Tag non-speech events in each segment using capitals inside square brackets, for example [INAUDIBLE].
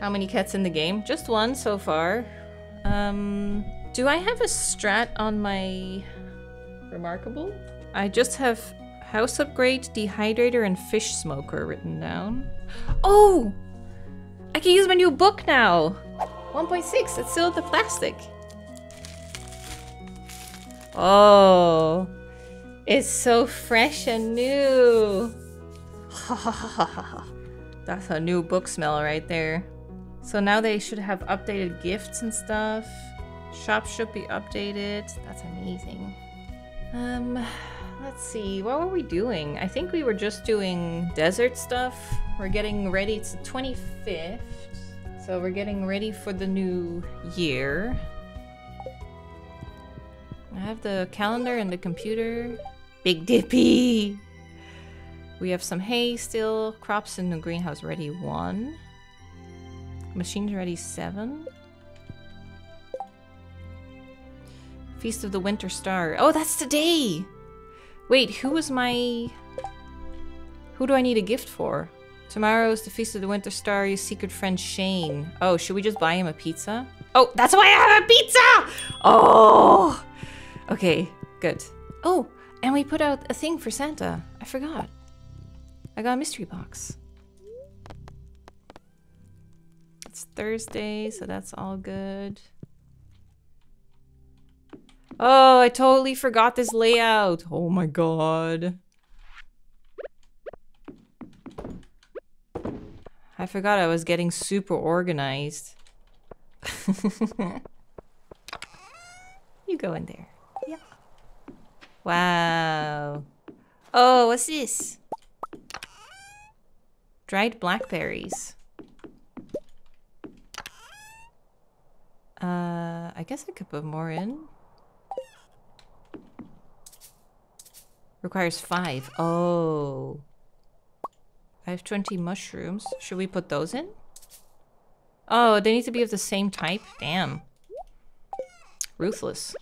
How many cats in the game? Just one so far. Um, do I have a strat on my remarkable? I just have house upgrade, dehydrator, and fish smoker written down. Oh! I can use my new book now! 1.6, it's still the plastic. Oh, it's so fresh and new. [LAUGHS] That's a new book smell right there. So now they should have updated gifts and stuff. Shop should be updated. That's amazing. Um, let's see. What were we doing? I think we were just doing desert stuff. We're getting ready. It's the 25th. So we're getting ready for the new year. I have the calendar and the computer. Big Dippy! We have some hay still. Crops in the greenhouse ready one. Machines ready seven. Feast of the Winter Star. Oh, that's today! Wait, who was my... Who do I need a gift for? Tomorrow is the Feast of the Winter Star, your secret friend Shane. Oh, should we just buy him a pizza? Oh, that's why I have a pizza! Oh! Okay, good. Oh, and we put out a thing for Santa. I forgot. I got a mystery box. It's Thursday, so that's all good. Oh, I totally forgot this layout. Oh my god. I forgot I was getting super organized. [LAUGHS] you go in there. Yeah. Wow. Oh, what's this? Dried blackberries. Uh, I guess I could put more in. Requires five. Oh. I have 20 mushrooms. Should we put those in? Oh, they need to be of the same type? Damn. Ruthless.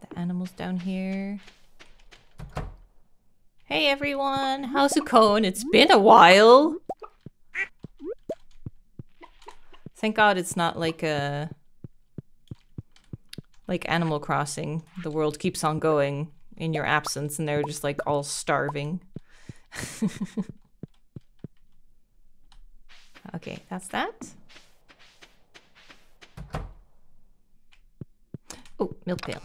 The animals down here. Hey everyone, how's it going? It's been a while. Thank God it's not like a... Like Animal Crossing. The world keeps on going in your absence and they're just like all starving. [LAUGHS] okay, that's that. Oh, milk pail.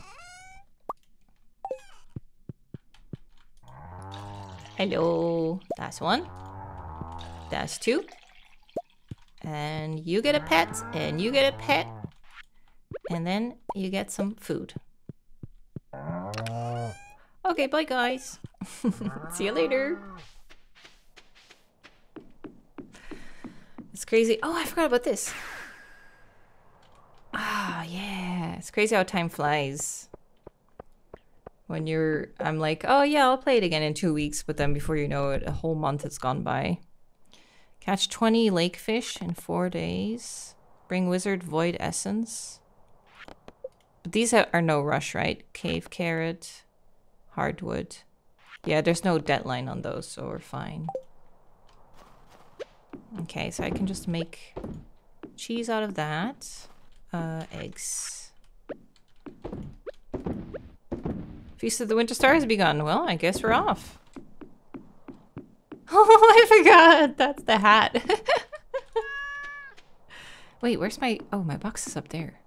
Hello. That's one. That's two. And you get a pet, and you get a pet. And then you get some food. Okay, bye guys. [LAUGHS] See you later. It's crazy. Oh, I forgot about this. Ah, yeah. It's crazy how time flies. When you're, I'm like, oh yeah, I'll play it again in two weeks, but then before you know it, a whole month has gone by. Catch 20 lake fish in four days. Bring wizard void essence. But these are no rush, right? Cave carrot, hardwood. Yeah, there's no deadline on those, so we're fine. Okay, so I can just make cheese out of that. Uh, eggs. Feast of the Winter Star has begun. Well, I guess we're off. [LAUGHS] Oh, I forgot. That's the hat. [LAUGHS] Wait, where's my... Oh, my box is up there.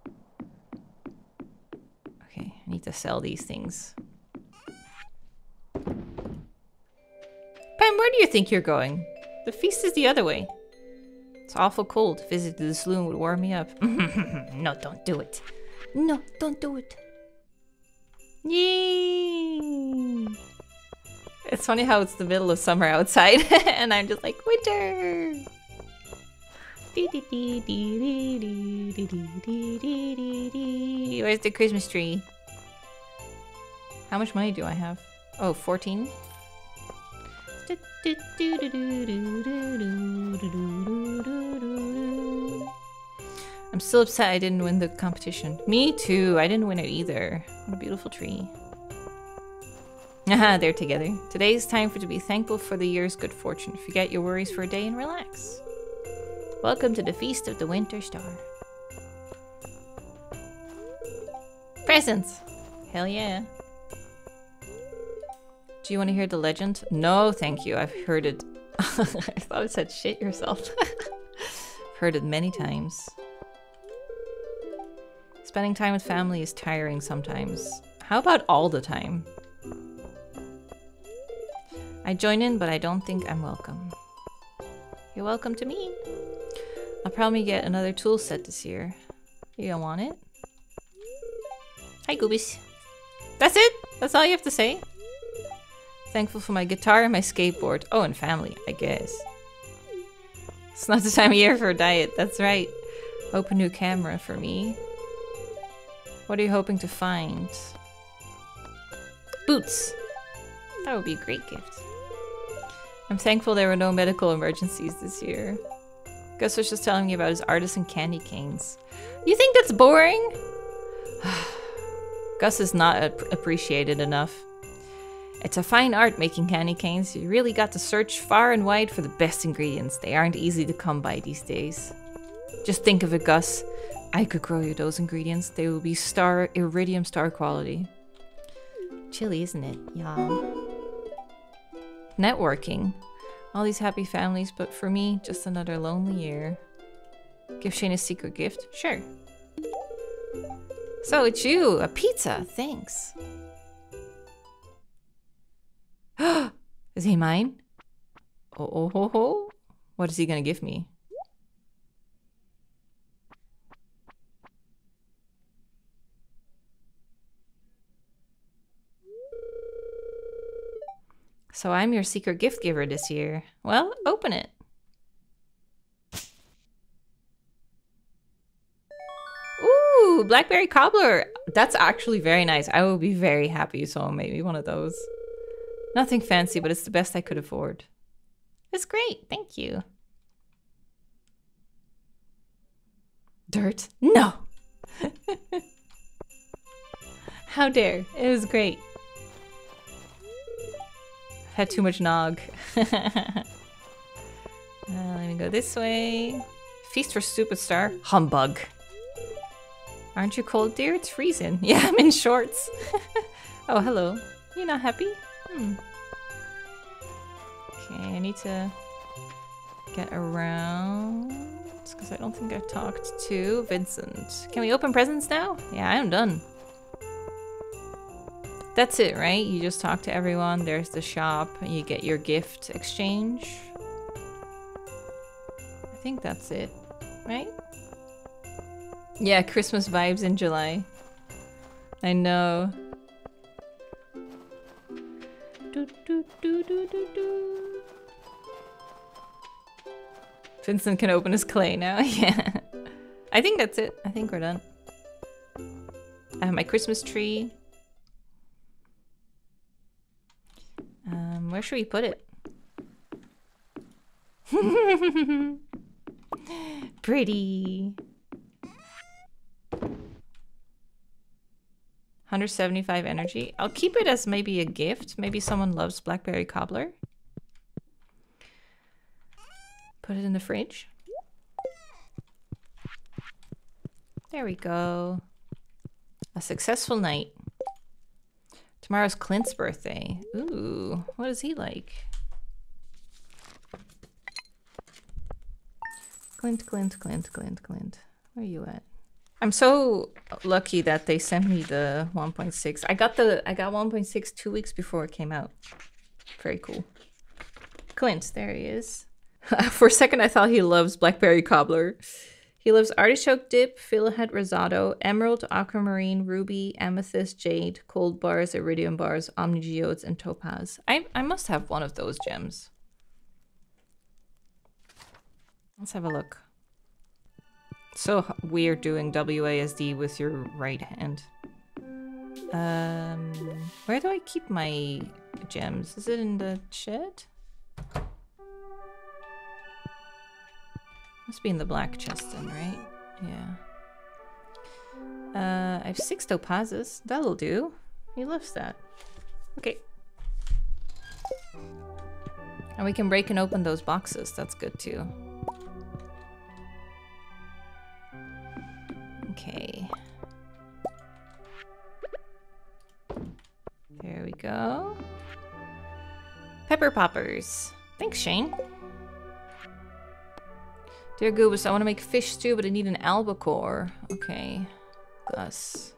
Okay, I need to sell these things. Pam, where do you think you're going? The feast is the other way. It's awful cold. Visit the saloon would warm me up. [LAUGHS] no, don't do it. No, don't do it. Yay! It's funny how it's the middle of summer outside [LAUGHS] and I'm just like, winter! Where's the Christmas tree? How much money do I have? Oh, 14? I'm still upset I didn't win the competition. Me too. I didn't win it either. What a beautiful tree. Aha, they're together. Today is time for to be thankful for the year's good fortune. Forget your worries for a day and relax. Welcome to the Feast of the Winter Star. Presents! Hell yeah. Do you want to hear the legend? No, thank you. I've heard it. [LAUGHS] I thought it said shit yourself. I've [LAUGHS] heard it many times. Spending time with family is tiring sometimes. How about all the time? I join in, but I don't think I'm welcome. You're welcome to me. I'll probably get another tool set this year. You don't want it? Hi, Goobies. That's it? That's all you have to say? Thankful for my guitar and my skateboard. Oh, and family, I guess. It's not the time of year for a diet, that's right. Hope a new camera for me. What are you hoping to find? Boots. That would be a great gift. I'm thankful there were no medical emergencies this year. Gus was just telling me about his artisan candy canes. You think that's boring? [SIGHS] Gus is not ap appreciated enough. It's a fine art making candy canes. You really got to search far and wide for the best ingredients. They aren't easy to come by these days. Just think of it, Gus. I could grow you those ingredients. They will be star iridium star quality. Chilly, isn't it? Yum. Networking. All these happy families, but for me, just another lonely year. Give Shane a secret gift? Sure. So it's you, a pizza. Thanks. [GASPS] is he mine? Oh, oh, ho, ho. What is he gonna give me? So I'm your secret gift giver this year. Well, open it. Ooh, blackberry cobbler. That's actually very nice. I will be very happy someone made me one of those. Nothing fancy, but it's the best I could afford. It's great. Thank you. Dirt? No. [LAUGHS] How dare. It was great. Had too much nog. [LAUGHS] uh, let me go this way. Feast for Superstar. Humbug. Aren't you cold, dear? It's freezing. [LAUGHS] Yeah, I'm in shorts. [LAUGHS] oh, hello. You're not happy? Hmm. Okay, I need to get around because I don't think I talked to Vincent. Can we open presents now? Yeah, I'm done. That's it, right? You just talk to everyone. There's the shop. You get your gift exchange. I think that's it, right? Yeah, Christmas vibes in July. I know. Do, do, do. Vincent can open his clay now. [LAUGHS] yeah. I think that's it. I think we're done. I have my Christmas tree. Where should we put it? [LAUGHS] Pretty. 175 energy. I'll keep it as maybe a gift. Maybe someone loves blackberry cobbler. Put it in the fridge. There we go. A successful night. Tomorrow's Clint's birthday. Ooh, what is he like? Clint, Clint, Clint, Clint, Clint. Where are you at? I'm so lucky that they sent me the 1.6. I got the I got 1.6 two weeks before it came out. Very cool. Clint, there he is. [LAUGHS] For a second, I thought he loves blackberry cobbler. He loves artichoke dip, fiddlehead risotto, emerald, aquamarine, ruby, amethyst, jade, gold bars, iridium bars, omnigeodes, and topaz. I, I must have one of those gems. Let's have a look. So weird doing WASD with your right hand. Um, where do I keep my gems? Is it in the shed? Must be in the black chest then, right? Yeah. Uh, I have six topazes. That'll do. He loves that. Okay. And we can break and open those boxes. That's good too. Okay. There we go. Pepper poppers. Thanks, Shane. Dear Goobus, I want to make fish stew, but I need an albacore. Okay. Gus.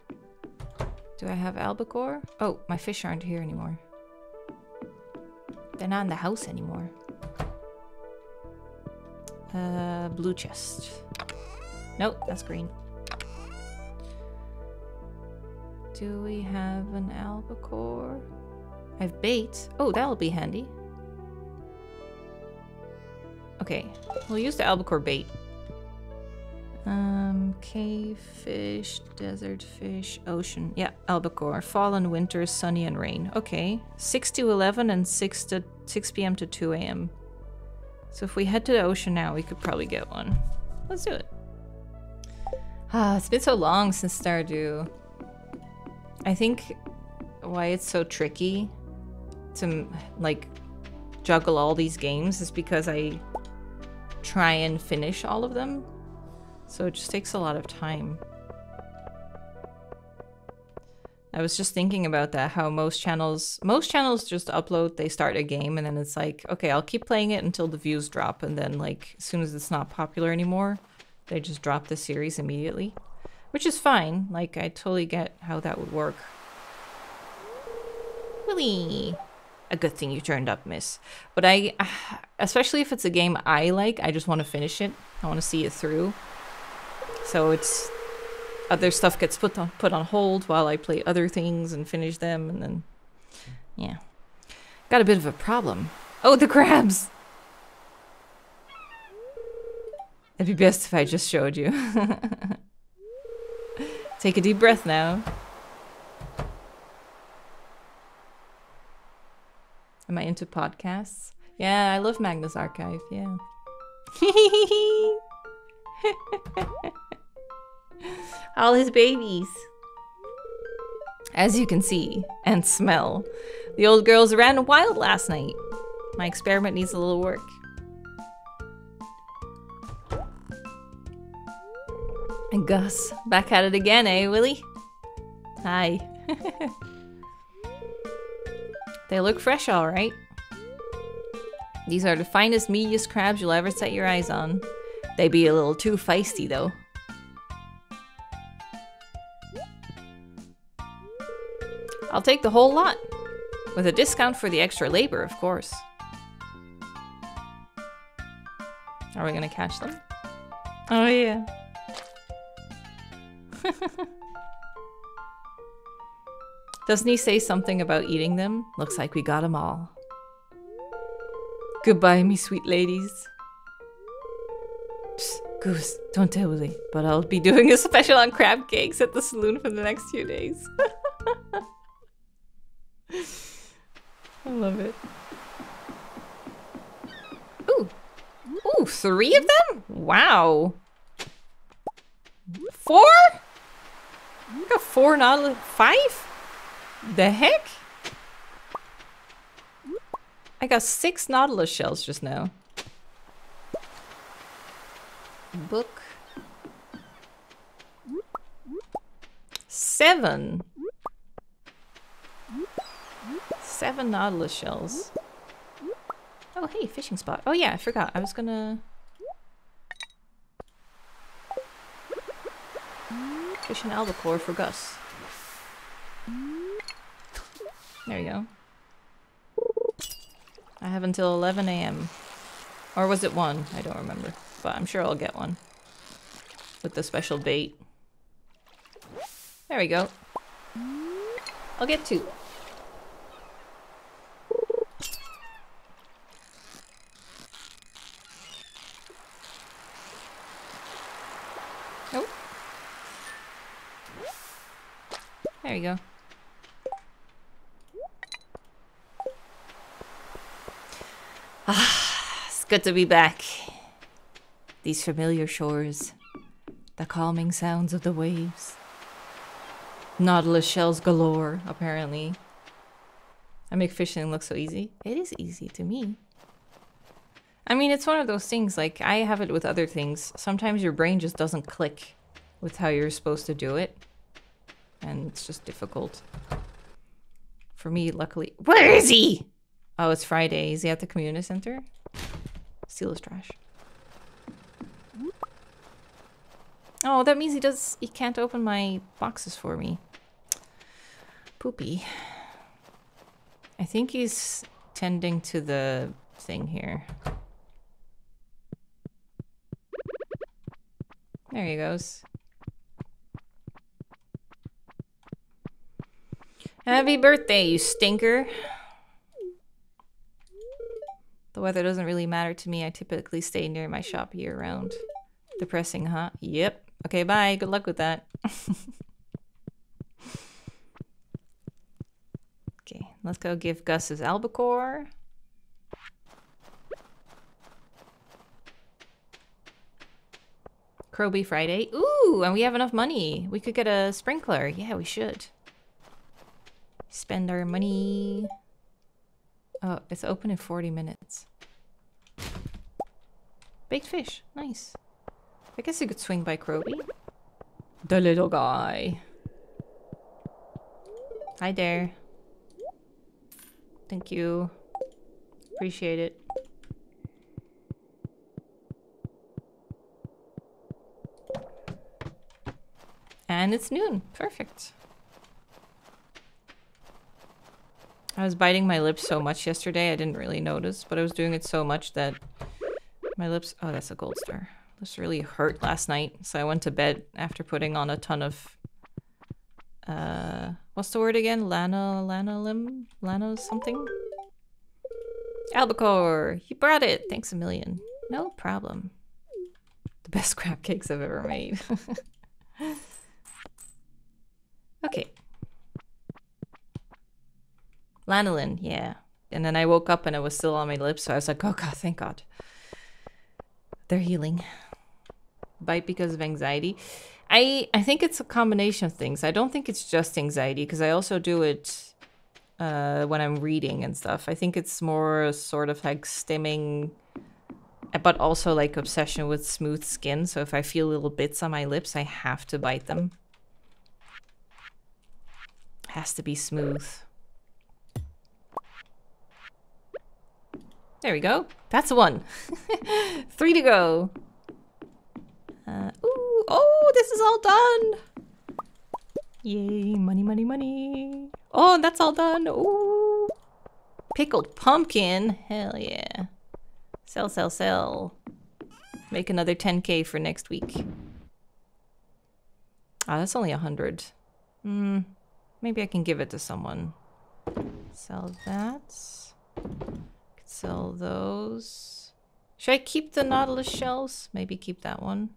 Do I have albacore? Oh, my fish aren't here anymore. They're not in the house anymore. Uh, blue chest. Nope, that's green. Do we have an albacore? I have bait. Oh, that'll be handy. Okay, we'll use the albacore bait. Um, cave fish, desert fish, ocean. Yeah, albacore. Fall and winter, sunny and rain. Okay, 6 to 11 and 6 to 6 p.m. to 2 a.m. So if we head to the ocean now, we could probably get one. Let's do it. Ah, it's been so long since Stardew. I think why it's so tricky to like juggle all these games is because I try and finish all of them. So it just takes a lot of time. I was just thinking about that, how most channels, most channels just upload, they start a game and then it's like, okay, I'll keep playing it until the views drop. And then like, as soon as it's not popular anymore, they just drop the series immediately, which is fine. Like, I totally get how that would work. Willy! A good thing you turned up, miss. But I, [SIGHS] especially if it's a game I like, I just want to finish it. I want to see it through. So it's other stuff gets put on put on hold while I play other things and finish them, and then yeah, got a bit of a problem. Oh, the crabs! It'd be best if I just showed you. [LAUGHS] Take a deep breath now. Am I into podcasts? Yeah, I love Magnus Archive, yeah. [LAUGHS] All his babies. As you can see and smell, the old girls ran wild last night. My experiment needs a little work. And Gus, back at it again, eh, Willy? Hi. [LAUGHS] they look fresh, all right. These are the finest, meatiest crabs you'll ever set your eyes on. They'd be a little too feisty, though. I'll take the whole lot. With a discount for the extra labor, of course. Are we gonna catch them? Oh yeah. [LAUGHS] Doesn't he say something about eating them? Looks like we got them all. Goodbye, me sweet ladies. Psst, Goose, don't tell Willy, but I'll be doing a special on crab cakes at the saloon for the next few days. [LAUGHS] I love it. Ooh. Ooh, three of them? Wow. Four? I got four nautilus. Five? The heck? I got six nautilus shells just now. Book. Seven. Seven nautilus shells. Oh, hey, fishing spot. Oh yeah, I forgot. I was gonna... Fish an albacore for Gus. There you go. I have until 11 a.m. Or was it 1? I don't remember. But I'm sure I'll get one. With the special bait. There we go. I'll get two. There you go. Ah, it's good to be back. These familiar shores, the calming sounds of the waves. Nautilus shells galore, apparently. I make fishing look so easy. It is easy to me. I mean, it's one of those things, like, I have it with other things. Sometimes your brain just doesn't click with how you're supposed to do it. And it's just difficult. For me, luckily. [LAUGHS] Where is he? Oh, it's Friday. Is he at the community center? Steal his trash. Oh, that means he does. He can't open my boxes for me. Poopy. I think he's tending to the thing here. There he goes. Happy birthday, you stinker. The weather doesn't really matter to me. I typically stay near my shop year round. Depressing, huh? Yep. Okay, bye. Good luck with that. [LAUGHS] okay, let's go give Gus his albacore. Kroby Friday. Ooh, and we have enough money. We could get a sprinkler. Yeah, we should. Spend our money. Oh, it's open in 40 minutes. Baked fish. Nice. I guess you could swing by Kroby. The little guy. Hi there. Thank you. Appreciate it. And it's noon. Perfect. I was biting my lips so much yesterday, I didn't really notice, but I was doing it so much that my lips... Oh, that's a gold star. This really hurt last night, so I went to bed after putting on a ton of... Uh, what's the word again? Lana... Lanolin? Lana something? Albacore! You brought it! Thanks a million. No problem. The best [LAUGHS] crab cakes I've ever made. [LAUGHS] okay. Lanolin, yeah. And then I woke up and it was still on my lips, so I was like, oh god, thank god. They're healing. Bite because of anxiety. I I think it's a combination of things. I don't think it's just anxiety, because I also do it uh, when I'm reading and stuff. I think it's more sort of like stimming, but also like obsession with smooth skin. So if I feel little bits on my lips, I have to bite them. Has to be smooth. There we go. That's one. [LAUGHS] Three to go. Uh, ooh, oh, this is all done. Yay, money, money, money. Oh, that's all done. Ooh. Pickled pumpkin. Hell yeah. Sell, sell, sell. Make another 10k for next week. Ah, oh, that's only a 100. Hmm. Maybe I can give it to someone. Sell that. Sell those. Should I keep the Nautilus shells? Maybe keep that one.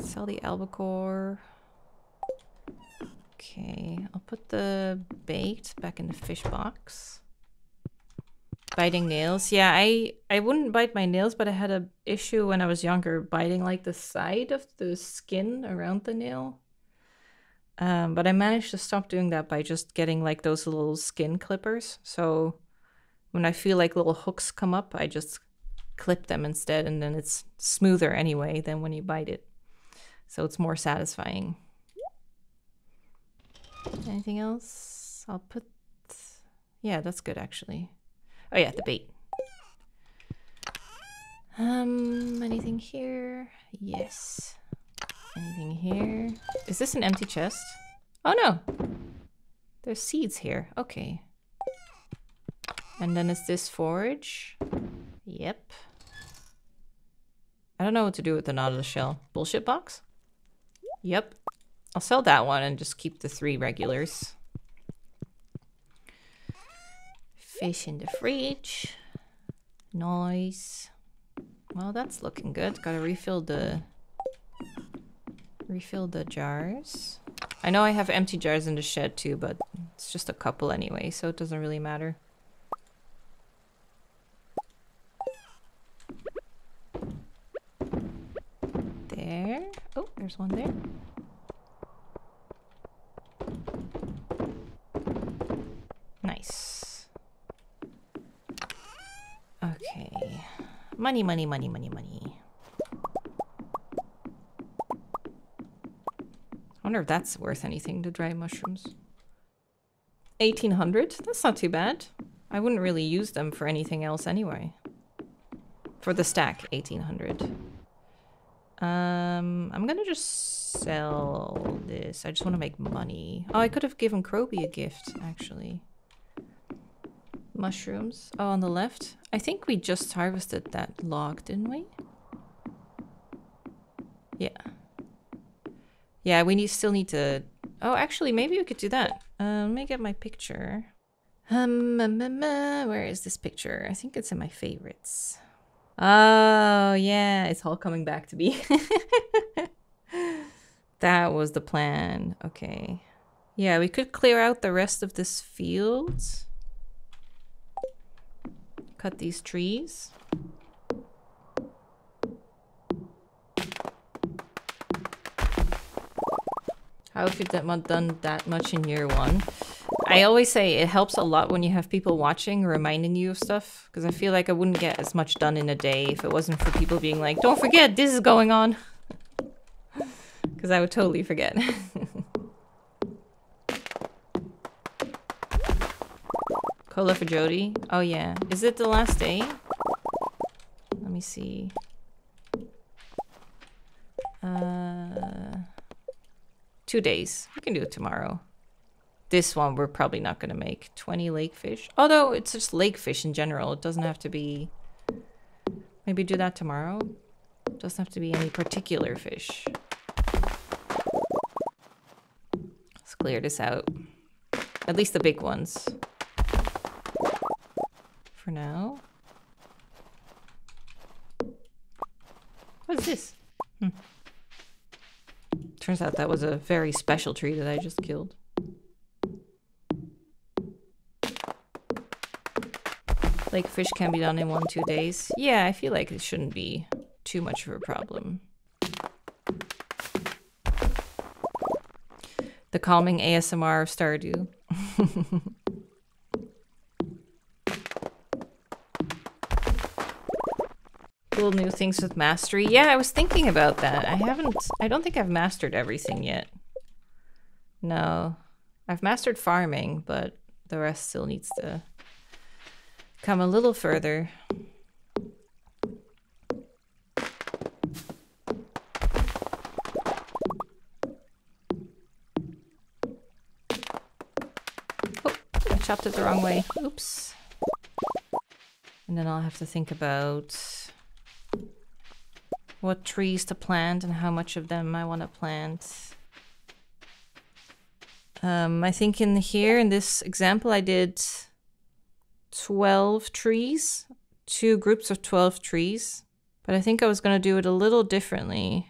Sell the albacore. Okay, I'll put the bait back in the fish box. Biting nails. Yeah, I, I wouldn't bite my nails, but I had a issue when I was younger biting like the side of the skin around the nail. Um, but I managed to stop doing that by just getting like those little skin clippers. So when I feel like little hooks come up, I just clip them instead, and then it's smoother anyway than when you bite it. So it's more satisfying. Anything else? I'll put... Yeah, that's good actually. Oh yeah, the bait. Um, anything here? Yes. Anything here? Is this an empty chest? Oh no! There's seeds here. Okay. And then is this forage? Yep. I don't know what to do with the Nautilus shell. Bullshit box? Yep. I'll sell that one and just keep the three regulars. Fish in the fridge. Nice. Well, that's looking good. Gotta refill the... Refill the jars. I know I have empty jars in the shed too, but it's just a couple anyway, so it doesn't really matter. Oh, there's one there. Nice. Okay. Money, money, money, money, money. I wonder if that's worth anything, the dry mushrooms. 1800? That's not too bad. I wouldn't really use them for anything else anyway. For the stack, 1800. Um, I'm gonna just sell this. I just want to make money. Oh, I could have given Kroby a gift, actually. Mushrooms. Oh, on the left. I think we just harvested that log, didn't we? Yeah. Yeah, we need still need to... Oh, actually, maybe we could do that. Uh, let me get my picture. Um, where is this picture? I think it's in my favorites. Oh, yeah, it's all coming back to me. [LAUGHS] that was the plan. Okay. Yeah, we could clear out the rest of this field. Cut these trees. How have you done that much in year one? I always say it helps a lot when you have people watching, reminding you of stuff. Because I feel like I wouldn't get as much done in a day if it wasn't for people being like, don't forget, this is going on. [LAUGHS] Because I would totally forget. [LAUGHS] Cola for Jodi. Oh yeah. Is it the last day? Let me see. Uh... Two days. We can do it tomorrow. This one we're probably not going to make. 20 lake fish. Although it's just lake fish in general. It doesn't have to be... Maybe do that tomorrow. Doesn't have to be any particular fish. Let's clear this out. At least the big ones. For now. What is this? Hmm. Turns out that was a very special tree that I just killed. Like fish can be done in one, two days. Yeah, I feel like it shouldn't be too much of a problem. The calming ASMR of Stardew. [LAUGHS] cool new things with mastery. Yeah, I was thinking about that. I haven't... I don't think I've mastered everything yet. No. I've mastered farming, but the rest still needs to come a little further. Oh, I chopped it the wrong way. Oops. And then I'll have to think about what trees to plant and how much of them I want to plant. Um, I think in here, in this example, I did 12 trees, two groups of 12 trees. But I think I was going to do it a little differently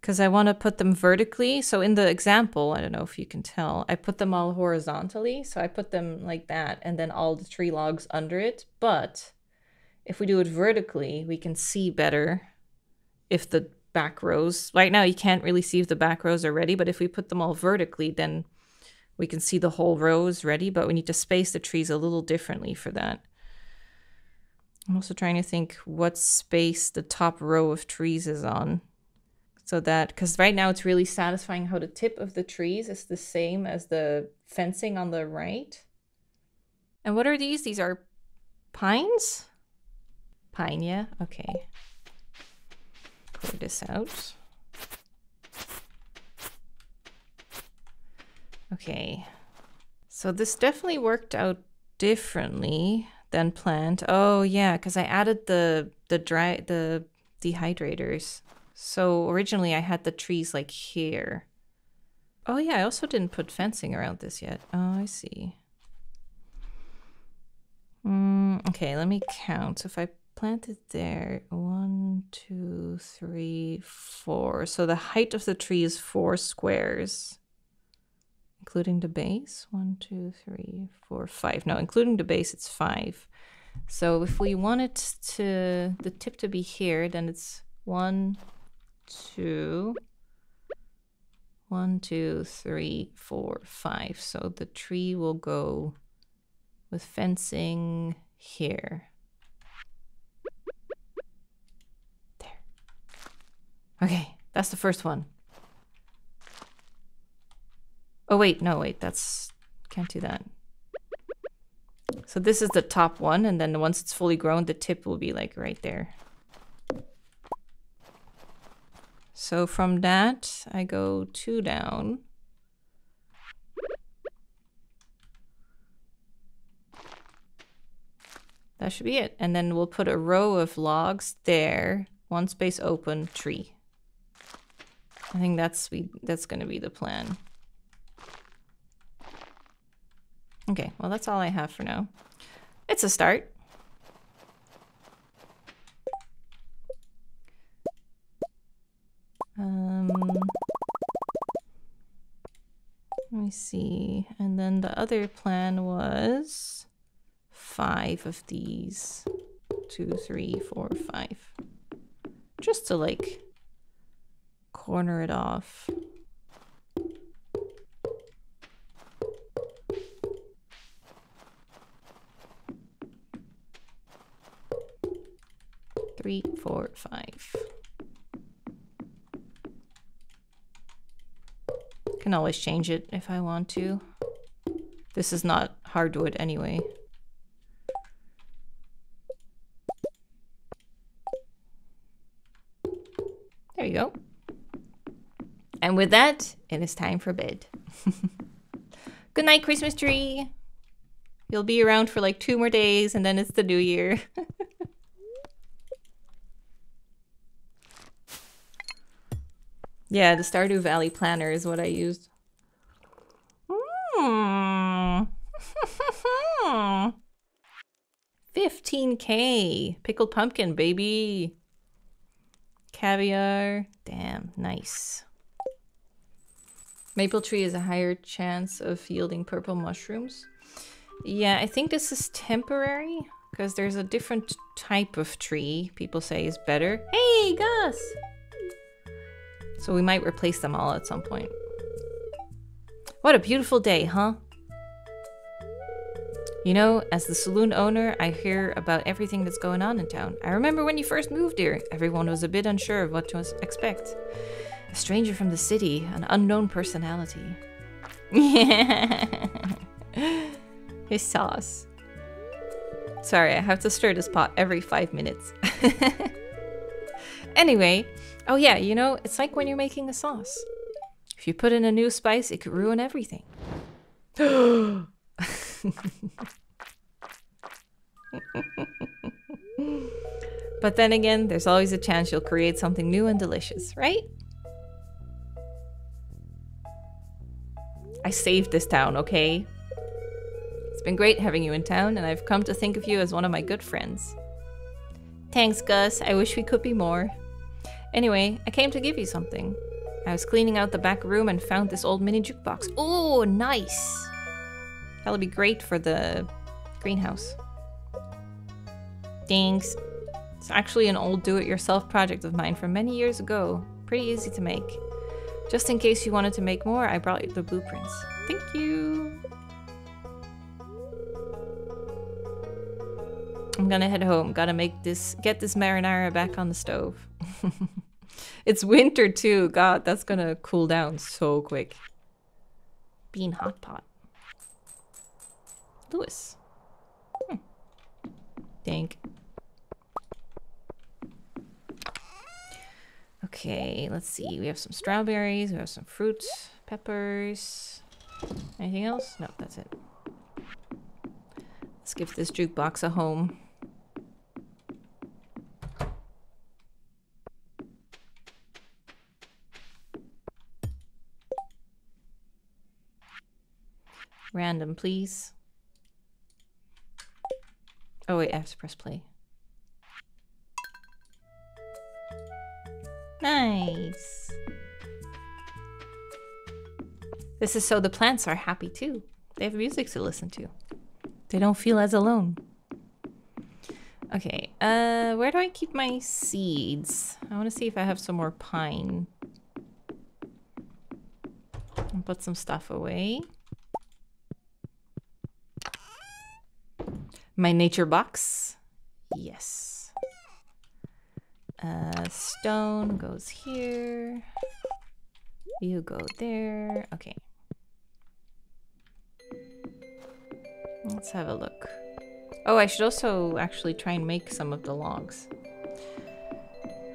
because I want to put them vertically. So in the example, I don't know if you can tell, I put them all horizontally. So I put them like that and then all the tree logs under it. But if we do it vertically, we can see better if the back rows, right now you can't really see if the back rows are ready, but if we put them all vertically, then we can see the whole rows ready, but we need to space the trees a little differently for that. I'm also trying to think what space the top row of trees is on. So that, because right now it's really satisfying how the tip of the trees is the same as the fencing on the right. And what are these? These are pines? Pine, yeah? Okay clear this out. Okay. So this definitely worked out differently than planned. Oh yeah, because I added the the dry the dehydrators. So originally I had the trees like here. Oh yeah, I also didn't put fencing around this yet. Oh, I see. Mm, okay, let me count. So if I planted there. One, two, three, four. So the height of the tree is four squares, including the base. One, two, three, four, five. No, including the base, it's five. So if we want it to the tip to be here, then it's one, two, one, two, three, four, five. So the tree will go with fencing here. There. Okay, that's the first one. Oh, wait, no, wait, that's... Can't do that. So this is the top one, and then once it's fully grown, the tip will be like right there. So from that, I go two down. That should be it. And then we'll put a row of logs there. One space open, tree. I think that's we that's gonna be the plan. Okay, well, that's all I have for now. It's a start. Um, let me see. And then the other plan was five of these. Two, three, four, five. Just to like corner it off. Three, four, five. Can always change it if I want to. This is not hardwood anyway. There you go. And with that, it is time for bed. [LAUGHS] Good night, Christmas tree. You'll be around for like two more days and then it's the new year. [LAUGHS] Yeah, the Stardew Valley planner is what I used. [LAUGHS] Mm. 15k. Pickled pumpkin, baby. Caviar. Damn, nice. Maple tree has a higher chance of yielding purple mushrooms. Yeah, I think this is temporary because there's a different type of tree people say is better. Hey, Gus! So we might replace them all at some point. What a beautiful day, huh? You know, as the saloon owner, I hear about everything that's going on in town. I remember when you first moved here, everyone was a bit unsure of what to expect. A stranger from the city, an unknown personality. [LAUGHS] His sauce. Sorry, I have to stir this pot every five minutes. [LAUGHS] anyway, Oh yeah, you know, it's like when you're making a sauce. If you put in a new spice, it could ruin everything. [GASPS] but then again, there's always a chance you'll create something new and delicious, right? I saved this town, okay? It's been great having you in town, and I've come to think of you as one of my good friends. Thanks, Gus. I wish we could be more. Anyway, I came to give you something. I was cleaning out the back room and found this old mini jukebox. Oh, nice! That'll be great for the greenhouse. Thanks. It's actually an old do-it-yourself project of mine from many years ago. Pretty easy to make. Just in case you wanted to make more, I brought you the blueprints. Thank you! I'm gonna head home. Gotta make this, get this marinara back on the stove. [LAUGHS] it's winter too. God, that's gonna cool down so quick. Bean hot pot. Lewis. Hmm. Dank. Okay, let's see. We have some strawberries. We have some fruit, peppers. Anything else? No, that's it. Let's give this jukebox a home. Random, please. Oh wait, I have to press play. Nice. This is so the plants are happy too. They have music to listen to. They don't feel as alone. Okay, uh, where do I keep my seeds? I want to see if I have some more pine. And put some stuff away. My nature box. Yes. Uh, stone goes here. You go there. Okay. Let's have a look. Oh, I should also actually try and make some of the logs.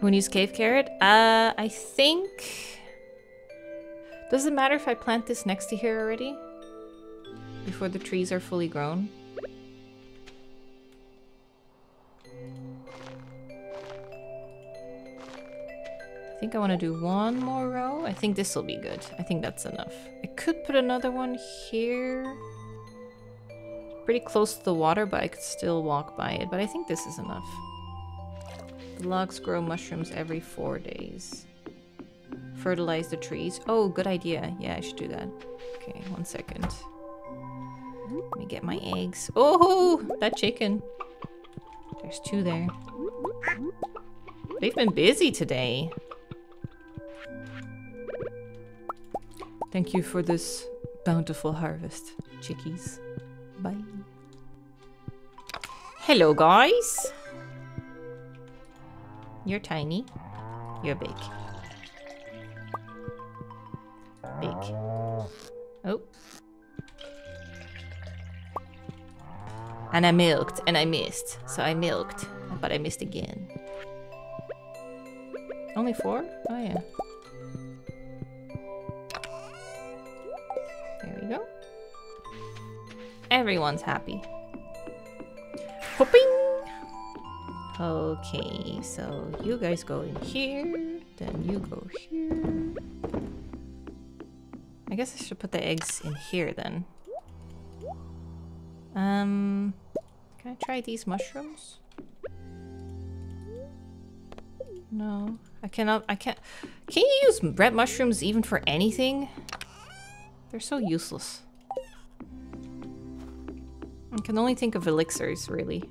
Who needs cave carrot? Uh, I think... Does it matter if I plant this next to here already? Before the trees are fully grown? Think I want to do one more row. I think this will be good. I think that's enough. I could put another one here. Pretty close to the water, but I could still walk by it. But I think this is enough. The logs grow mushrooms every four days. Fertilize the trees. Oh, good idea. Yeah, I should do that. Okay, one second. Let me get my eggs. Oh, that chicken. There's two there. They've been busy today. Thank you for this bountiful harvest, chickies. Bye. Hello, guys. You're tiny. You're big. Big. Oh. And I milked and I missed. So I milked, but I missed again. Only four? Oh yeah. Everyone's happy. Hopping! Okay, so you guys go in here, then you go here. I guess I should put the eggs in here then. Um, can I try these mushrooms? No, I cannot, I can't. Can you use red mushrooms even for anything? They're so useless. I can only think of elixirs, really.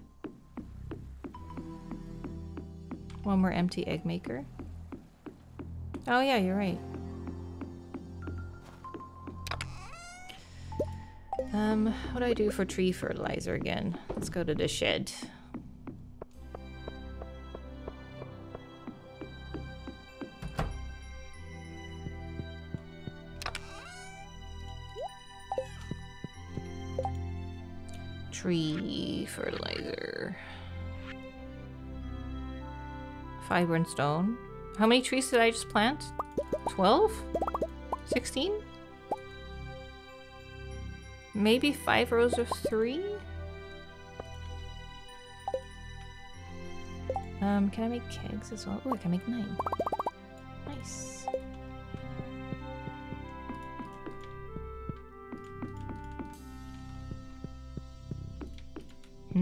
One more empty egg maker. Oh yeah, you're right. Um, what do I do for tree fertilizer again? Let's go to the shed. Tree fertilizer. Fiber and stone. How many trees did I just plant? 12? 16? Maybe five rows of three? Um, can I make kegs as well? Oh, I can make nine. Nice.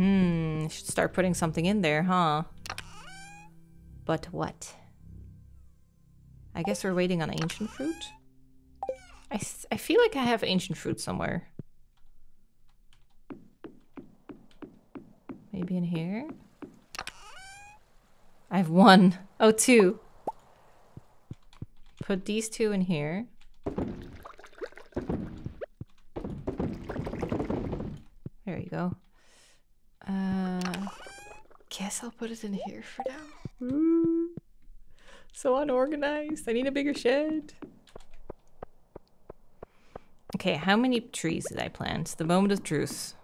Hmm, should start putting something in there, huh? But what? I guess we're waiting on ancient fruit? I, I feel like I have ancient fruit somewhere. Maybe in here? I have one. Oh, two. Put these two in here. There you go. Uh, guess I'll put it in here for now. Ooh, so unorganized. I need a bigger shed. Okay, how many trees did I plant? The moment of truth.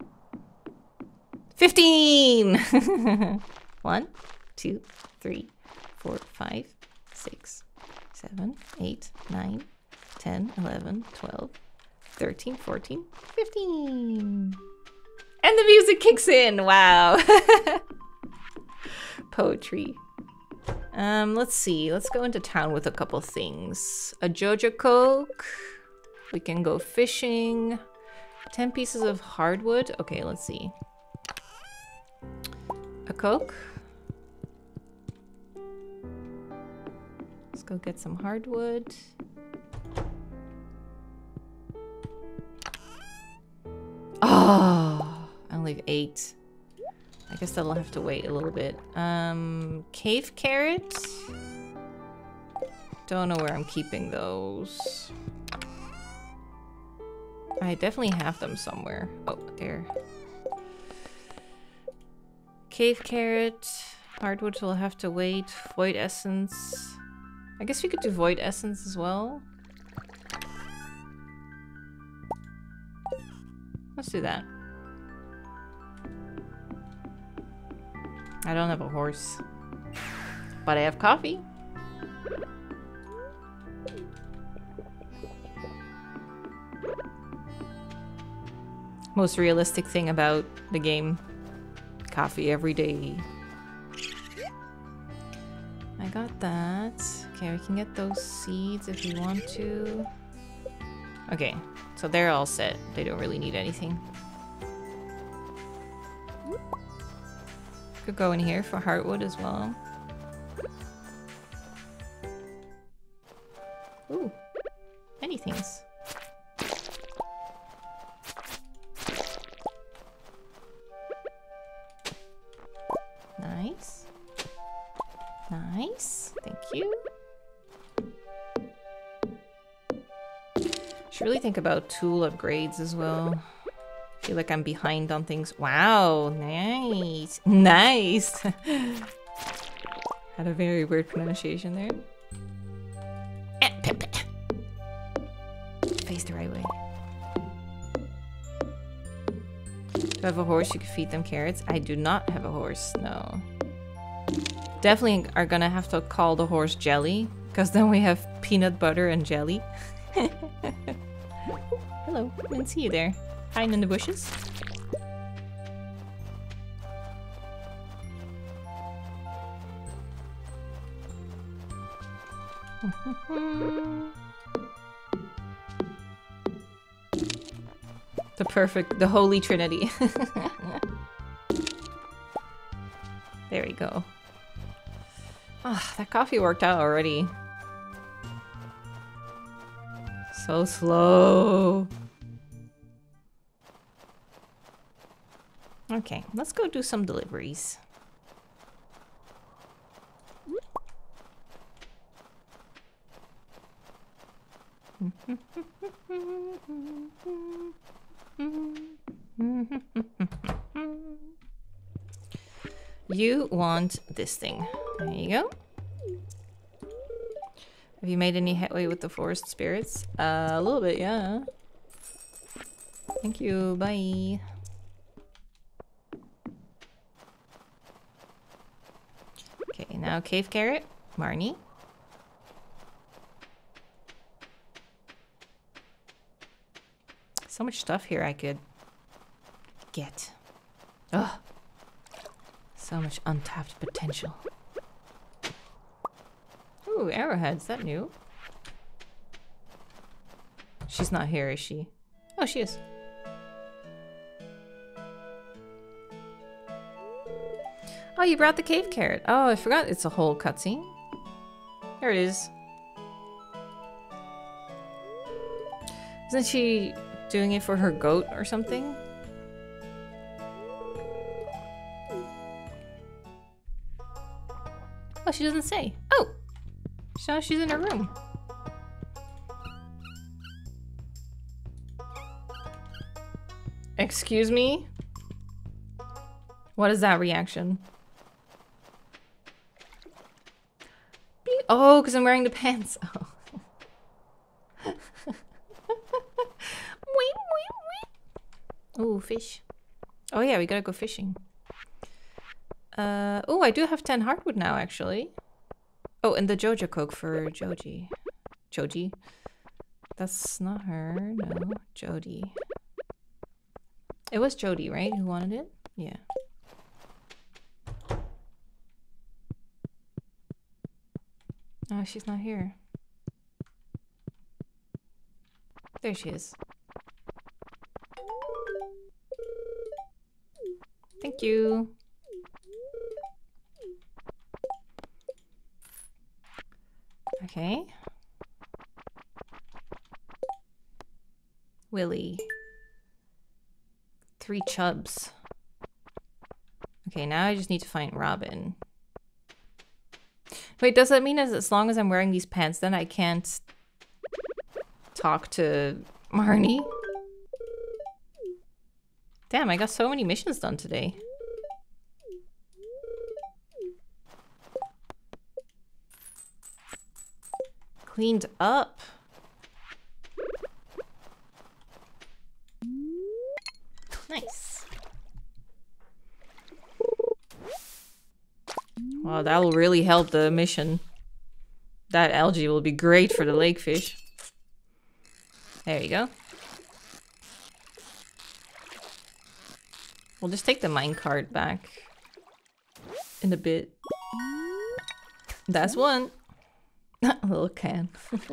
15! [LAUGHS] One, two, three, four, five, six, seven, eight, nine, 10, 11, 12, 13, 14, 15. And the music kicks in. Wow. [LAUGHS] Poetry. Um, let's see. Let's go into town with a couple things. A Joja Cola. We can go fishing. 10 pieces of hardwood. Okay, let's see. A Coke. Let's go get some hardwood. Oh, Have eight. I guess that'll have to wait a little bit. Um, cave carrot? Don't know where I'm keeping those. I definitely have them somewhere. Oh, there. Cave carrot. Hardwood will have to wait. Void Essence. I guess we could do Void Essence as well. Let's do that. I don't have a horse. But I have coffee. Most realistic thing about the game. Coffee every day. I got that. Okay, we can get those seeds if you want to. Okay, so they're all set. They don't really need anything. Could go in here for hardwood as well. Ooh, many things. Nice. Nice. Thank you. Should really think about tool upgrades as well. Feel like I'm behind on things. Wow, nice. Nice. Had a very weird pronunciation there. Eh, Face the right way. Do I have a horse? You could feed them carrots. I do not have a horse, no. Definitely are gonna have to call the horse Jelly, because then we have peanut butter and jelly. [LAUGHS] Hello, didn't see you there. Hiding in the bushes. the perfect, the holy trinity. [LAUGHS] there we go. Ah, that coffee worked out already. So slow. Okay, let's go do some deliveries. you want this thing. There you go. Have you made any headway with the forest spirits? Uh, a little bit, yeah. Thank you, bye. Okay, now cave carrot, Marnie. So much stuff here I could get. Ugh. So much untapped potential. Ooh, arrowheads. That new? She's not here, is she? Oh, she is. Oh, you brought the cave carrot. Oh, I forgot it's a whole cutscene. Here it is. Isn't she doing it for her goat or something? Oh, she doesn't say. Oh! So she's in her room. Excuse me? What is that reaction? Oh, because I'm wearing the pants. [LAUGHS] Oh. fish. Oh yeah, we gotta go fishing. Uh, oh, I do have 10 hardwood now, actually. Oh, and the Joja Cola for Joji. Joji? That's not her, no. Jodi. It was Jodi, right? Who wanted it? Yeah. Oh, she's not here. There she is. Thank you. Okay. Willy. Three chubs. Okay, now I just need to find Robin. Wait, does that mean as, as long as I'm wearing these pants, then I can't talk to Marnie? Damn, I got so many missions done today. Cleaned up. Wow, that will really help the mission. That algae will be great for the lake fish. There you go. We'll just take the minecart back in a bit. That's one. [LAUGHS] a little can. [LAUGHS]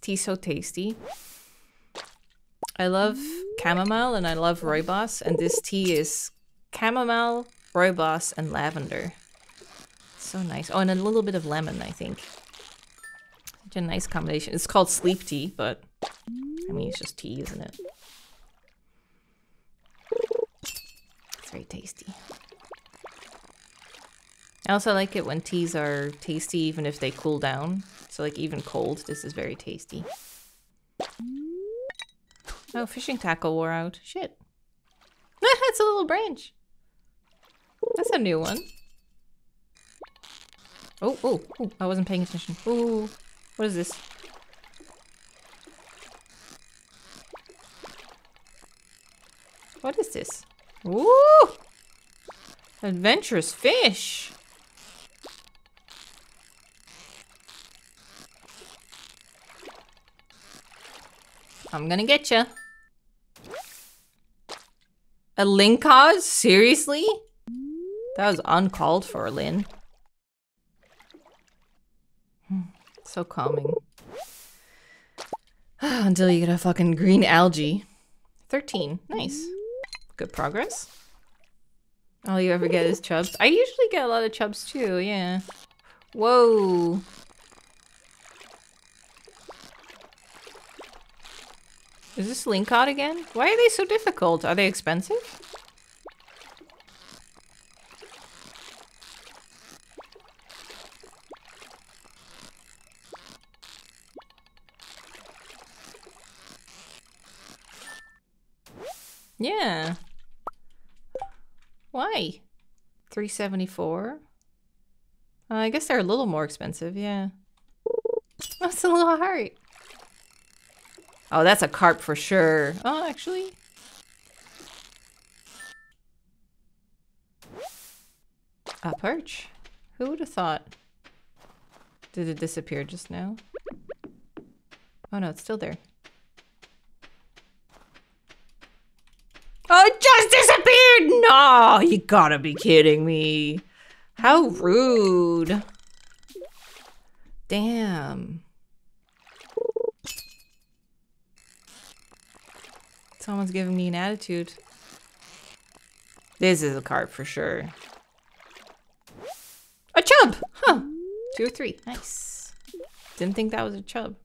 tea's so tasty. I love chamomile and I love rooibos, and this tea is chamomile, rooibos, and lavender. So nice. Oh, and a little bit of lemon, I think. Such a nice combination. It's called sleep tea, but I mean, it's just tea, isn't it? It's very tasty. I also like it when teas are tasty even if they cool down. So like even cold, this is very tasty. Oh, fishing tackle wore out. Shit. [LAUGHS] That's a little branch. That's a new one. Oh, oh, oh, I wasn't paying attention. Oh, what is this? What is this? Ooh! Adventurous fish! I'm gonna get you. A Lingcod? Seriously? That was uncalled for, Lin. [SIGHS] So calming. [SIGHS] Until you get a fucking green algae. 13. Nice. Good progress. All you ever get is chubs. I usually get a lot of chubs too, yeah. Whoa. Is this Lingcod again? Why are they so difficult? Are they expensive? Yeah. Why? 374? Uh, I guess they're a little more expensive, yeah. [LAUGHS] That's a little heart. Oh, that's a carp for sure. Oh, actually. A perch. Who would have thought? Did it disappear just now? Oh no, it's still there. Oh, it just disappeared! No, you gotta be kidding me. How rude. Damn. Someone's giving me an attitude. This is a carp for sure. A chub! Huh. Two or three. Nice. Didn't think that was a chub.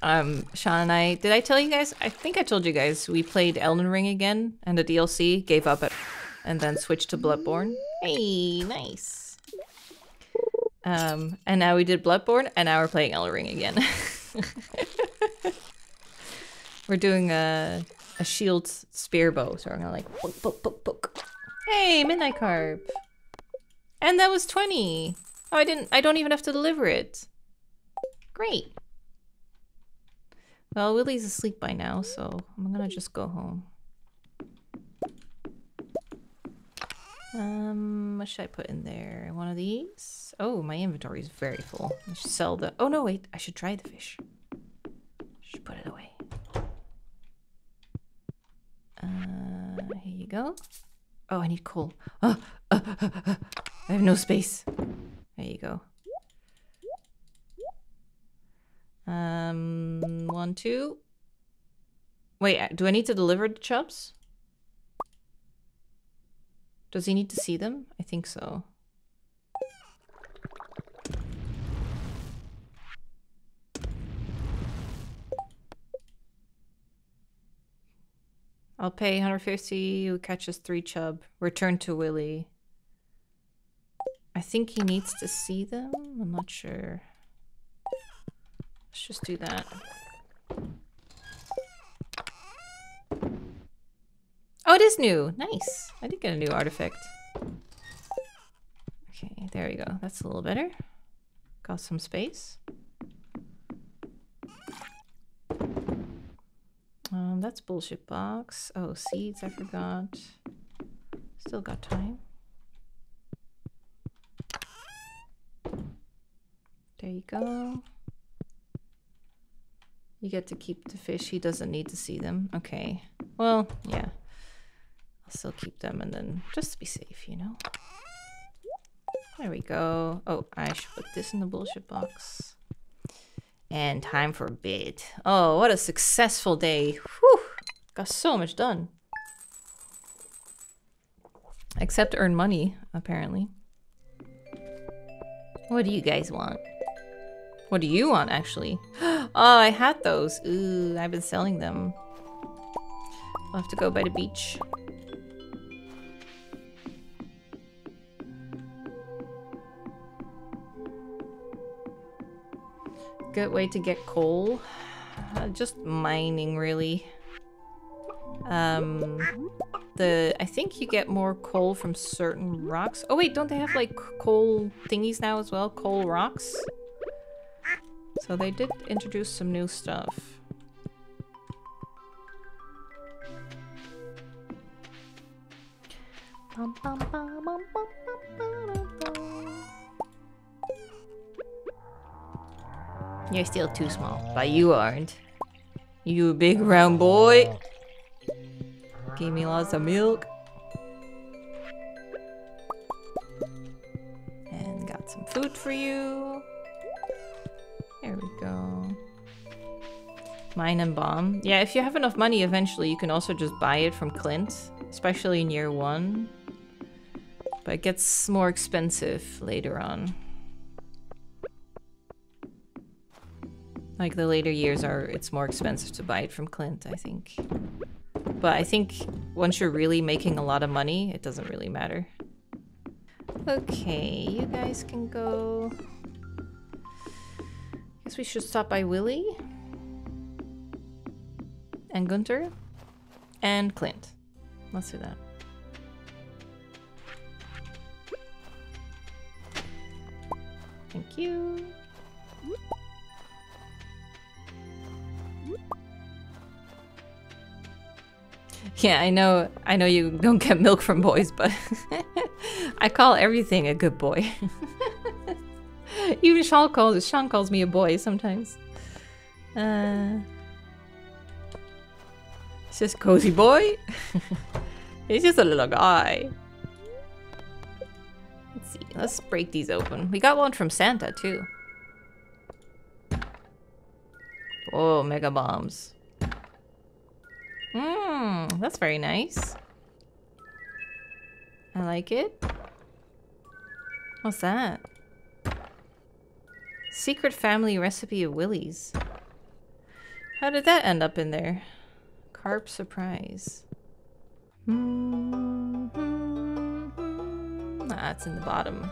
um, Sean and I, did I tell you guys? I think I told you guys we played Elden Ring again and the DLC gave up at, and then switched to Bloodborne. Hey, nice. Um, and now we did Bloodborne and now we're playing Elden Ring again. [LAUGHS] [LAUGHS] we're doing a, a shield spear bow, so I'm gonna like poke, poke, poke, poke. Hey, Midnight Carp. And that was 20. Oh, I didn't, I don't even have to deliver it. Great. Well, Willy's asleep by now, so I'm gonna just go home. Um, what should I put in there? One of these? Oh, my inventory is very full. I should sell the... Oh, no, wait. I should try the fish. should put it away. Uh, here you go. Oh, I need coal. Oh, uh, uh, uh, I have no space. There you go. Um, one, two. Wait, uh, do I need to deliver the chubs? Does he need to see them? I think so. I'll pay 150 who catches three chub. Return to Willy. I think he needs to see them. I'm not sure. Let's just do that. Oh, it is new. Nice. I did get a new artifact. Okay, there we go. That's a little better. Got some space. Um, that's bullshit box. Oh, seeds, I forgot. Still got time. There you go. You get to keep the fish. He doesn't need to see them. Okay. Well, yeah. I'll still keep them and then just to be safe, you know? There we go. Oh, I should put this in the bullshit box. And time for bid. Oh, what a successful day. Whew. Got so much done. Except earn money, apparently. What do you guys want? What do you want, actually? [GASPS] oh, I had those. Ooh, I've been selling them. I'll have to go by the beach. Good way to get coal. Uh, just mining, really. Um, the I think you get more coal from certain rocks. Oh wait, don't they have like coal thingies now as well? Coal rocks? So they did introduce some new stuff. You're still too small, but you aren't. You big round boy. Give me lots of milk. And got some food for you. There we go. Mine and bomb. Yeah, if you have enough money, eventually you can also just buy it from Clint. Especially in year one. But it gets more expensive later on. Like the later years are, it's more expensive to buy it from Clint, I think. But I think once you're really making a lot of money, it doesn't really matter. Okay, you guys can go. I guess we should stop by Willy. And Gunter. And Clint. Let's do that. Thank you. [LAUGHS] Yeah, I know I know you don't get milk from boys, but [LAUGHS] I call everything a good boy. [LAUGHS] Even Sean calls Sean calls me a boy sometimes. Uh It's just cozy boy. He's just a little guy. Let's see. Let's break these open. We got one from Santa too. Oh, mega bombs. Mmm, that's very nice. I like it. What's that? Secret family recipe of Willy's. How did that end up in there? Carp surprise. Mm -hmm. That's in the bottom.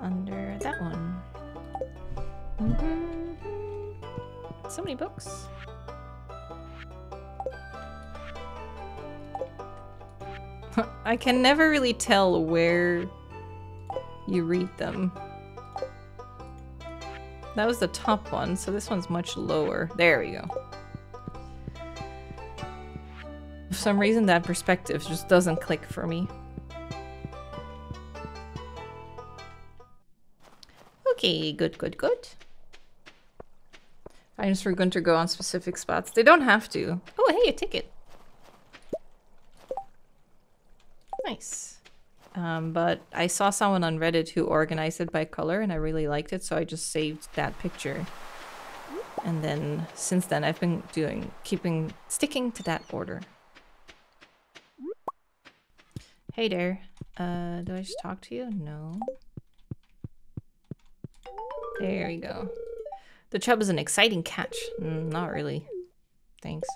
Under that one. Mm -hmm. So many books. [LAUGHS] I can never really tell where you read them. That was the top one, so this one's much lower. There we go. For some reason that perspective just doesn't click for me. Okay, good, good, good. Items for Gunter go on specific spots. They don't have to. Oh, hey, a ticket. Nice. Um, but I saw someone on Reddit who organized it by color and I really liked it, so I just saved that picture. And then since then I've been doing, keeping, sticking to that order. Hey there. Uh, do I just talk to you? No. There we go. The chub is an exciting catch. Mm, not really. Thanks.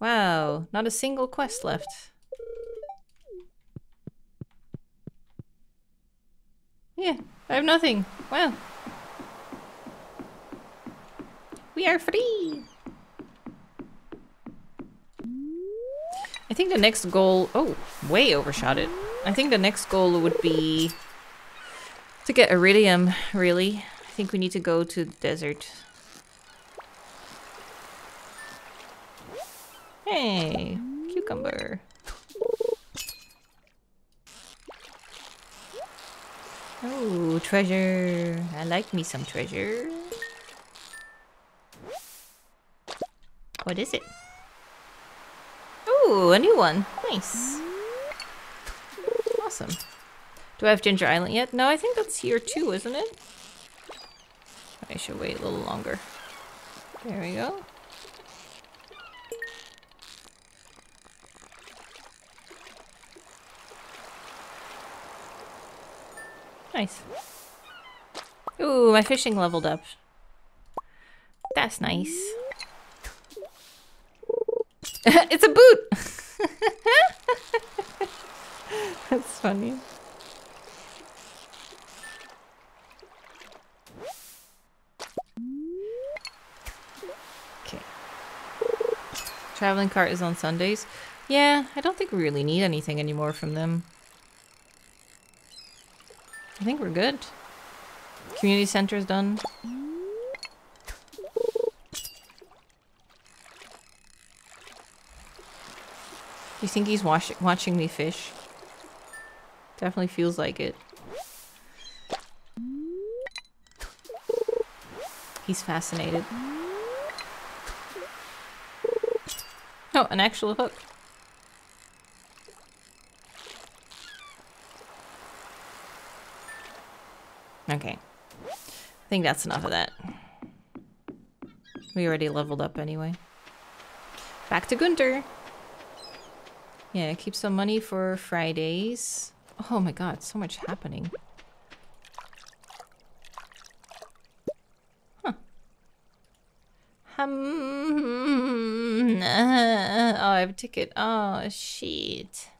Wow, not a single quest left. Yeah, I have nothing. Well. We are free! I think the next goal... Oh, way overshot it. I think the next goal would be to get iridium, really. I think we need to go to the desert. Hey, cucumber. Oh, treasure. I like me some treasure. What is it? Oh, a new one. Nice. Awesome. Do I have Ginger Island yet? No, I think that's here too, isn't it? I should wait a little longer. There we go. Nice. Ooh, my fishing leveled up. That's nice. [LAUGHS] it's a boot! [LAUGHS] That's funny. Okay. Traveling cart is on Sundays. Yeah, I don't think we really need anything anymore from them. I think we're good. Community center is done. Do you think he's watch watching me fish? Definitely feels like it. He's fascinated. Oh, an actual hook. Okay. I think that's enough of that. We already leveled up anyway. Back to Gunter. Yeah, keep some money for Fridays. Oh my god, so much happening. Huh. Um, [LAUGHS] oh, I have a ticket. Oh, shit.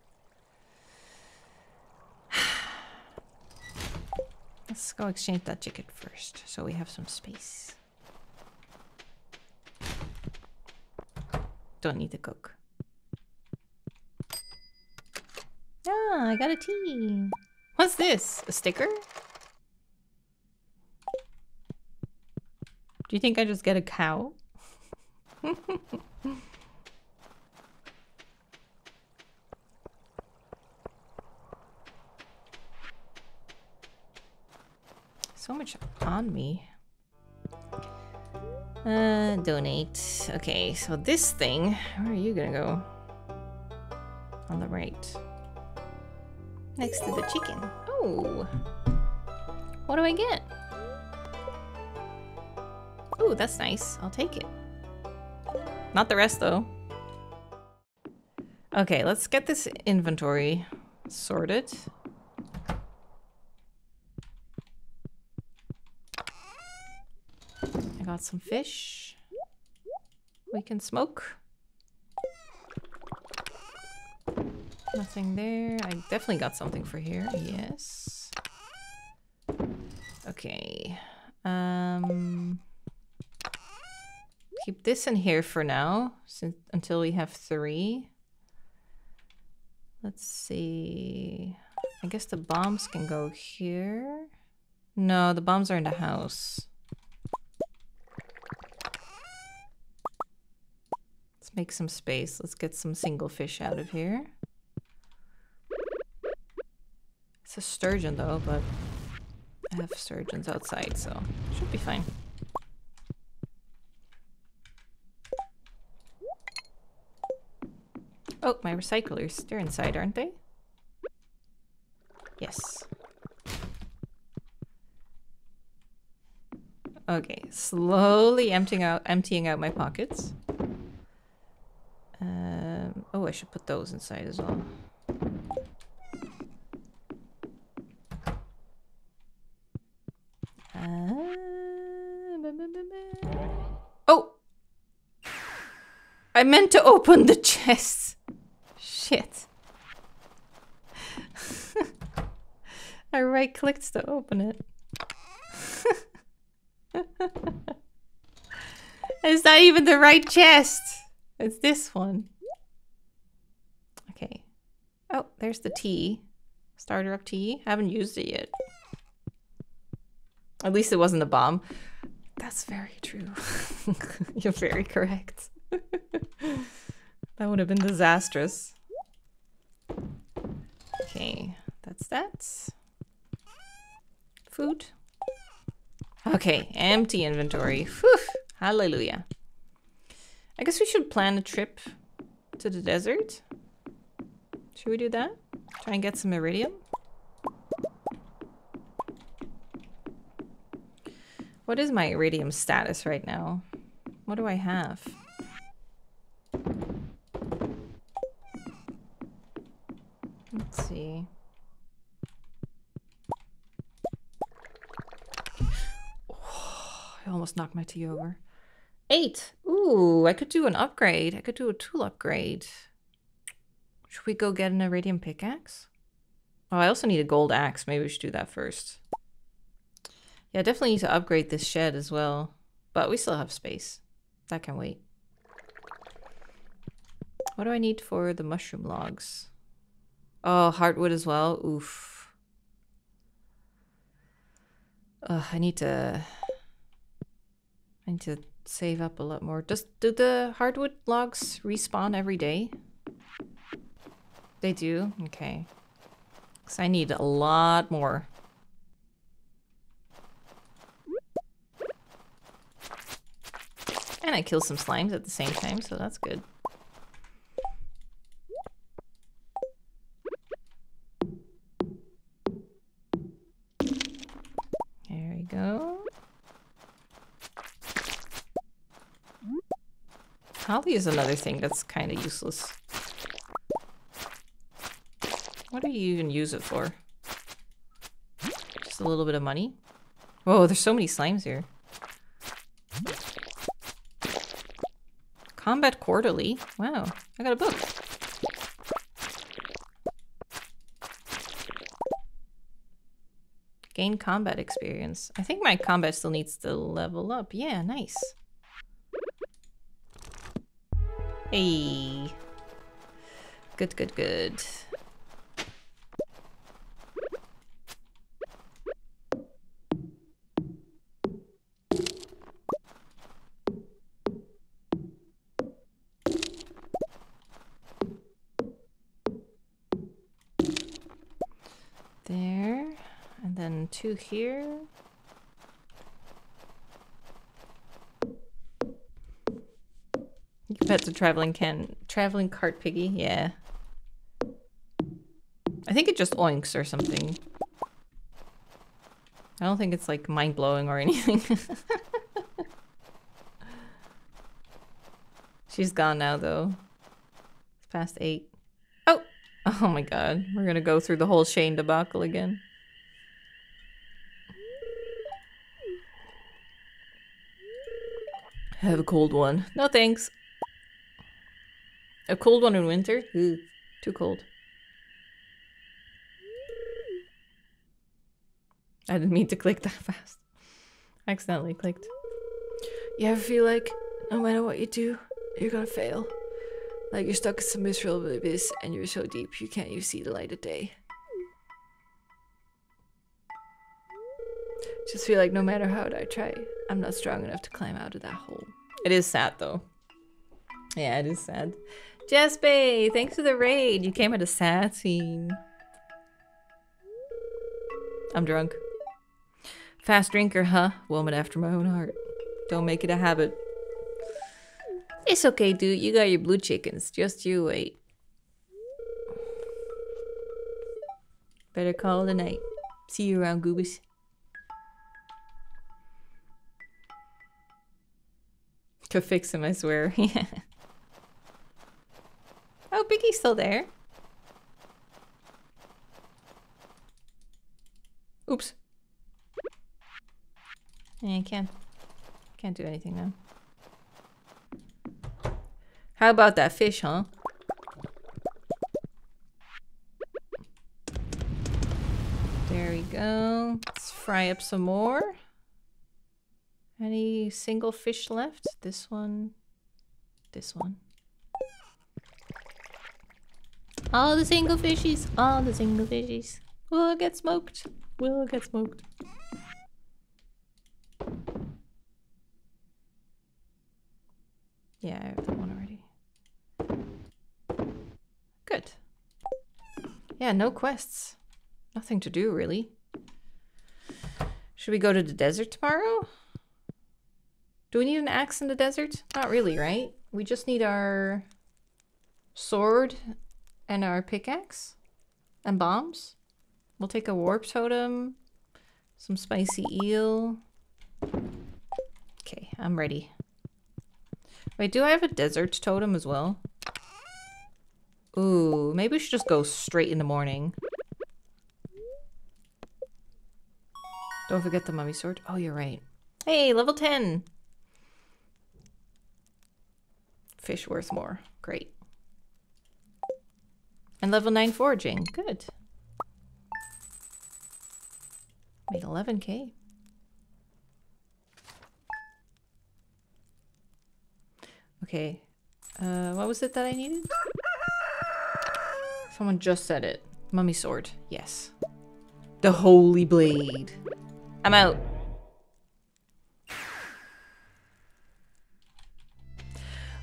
Let's go exchange that ticket first, so we have some space. Don't need to cook. Ah, I got a tea. What's this? A sticker? Do you think I just get a cow? [LAUGHS] so much on me. Uh, donate. Okay, so this thing, where are you gonna go? On the right. Next to the chicken. Oh. What do I get? Oh, that's nice. I'll take it. Not the rest, though. Okay, let's get this inventory sorted. Got some fish. We can smoke. Nothing there. I definitely got something for here. Yes. Okay. Um keep this in here for now since until we have 3. Let's see. I guess the bombs can go here. No, the bombs are in the house. Make some space. Let's get some single fish out of here. It's a sturgeon though, but I have sturgeons outside, so should be fine. Oh, my recyclers. They're inside, aren't they? Yes. Okay, slowly emptying out emptying out my pockets. Um, oh, I should put those inside as well. Oh! I meant to open the chest. Shit. [LAUGHS] I right clicked to open it. [LAUGHS] it's not even the right chest. It's this one. Okay. Oh, there's the tea. Starter up tea. Haven't used it yet. At least it wasn't a bomb. That's very true. [LAUGHS] You're very correct. [LAUGHS] that would have been disastrous. Okay, that's that. Food. Okay, empty inventory. Whew, hallelujah. I guess we should plan a trip to the desert. Should we do that? Try and get some iridium? What is my iridium status right now? What do I have? Let's see. Oh, [SIGHS] I almost knocked my tea over. Eight. Ooh, I could do an upgrade. I could do a tool upgrade. Should we go get an iridium pickaxe? Oh, I also need a gold axe. Maybe we should do that first. Yeah, definitely need to upgrade this shed as well. But we still have space. That can wait. What do I need for the mushroom logs? Oh, hardwood as well. Oof. Ugh, I need to... I need to save up a lot more. Does do the hardwood logs respawn every day? They do? Okay. Because I need a lot more. And I kill some slimes at the same time, so that's good. Holly is another thing that's kind of useless. What do you even use it for? Just a little bit of money? Whoa, there's so many slimes here. Combat Quarterly. Wow, I got a book. Gain combat experience. I think my combat still needs to level up. Yeah, nice. Hey. Good, good, good. There. And then two here. You a traveling can traveling cart piggy, yeah. I think it just oinks or something. I don't think it's like mind blowing or [LAUGHS] anything. She's gone now though. It's past eight. Oh! Oh my god. We're gonna go through the whole Shane debacle again. Have a cold one. No thanks. A cold one in winter? Too cold. I didn't mean to click that [LAUGHS] fast. I accidentally clicked. You ever feel like no matter what you do, you're gonna fail? Like you're stuck in some miserable abyss and you're so deep you can't even see the light of day. Just feel like no matter how hard I try, I'm not strong enough to climb out of that hole. It is sad though. Yeah, it is sad. Jespe, thanks for the raid. You came at a sad scene. I'm drunk. Fast drinker, huh? Woman after my own heart. Don't make it a habit. It's okay, dude. You got your blue chickens. Just you wait. Better call it a night. See you around, Goobus. Could fix him, I swear. yeah. [LAUGHS] Oh, Biggie's still there. Oops. Yeah, I can't. Can't do anything now. How about that fish, huh? There we go. Let's fry up some more. Any single fish left? This one. This one. All the single fishies. All the single fishies. Will get smoked. We'll get smoked. Yeah, I have that one already. Good. Yeah, no quests. Nothing to do, really. Should we go to the desert tomorrow? Do we need an axe in the desert? Not really, right? We just need our sword and our pickaxe and bombs. We'll take a warp totem, some spicy eel. Okay, I'm ready. Wait, do I have a desert totem as well? Ooh, maybe we should just go straight in the morning. Don't forget the mummy sword. Oh, you're right. Hey, level 10. Fish worth more. Great. And level 9 foraging. Good. Made 11k. Okay. Uh, what was it that I needed? Someone just said it. Mummy sword. Yes. The holy blade. I'm out.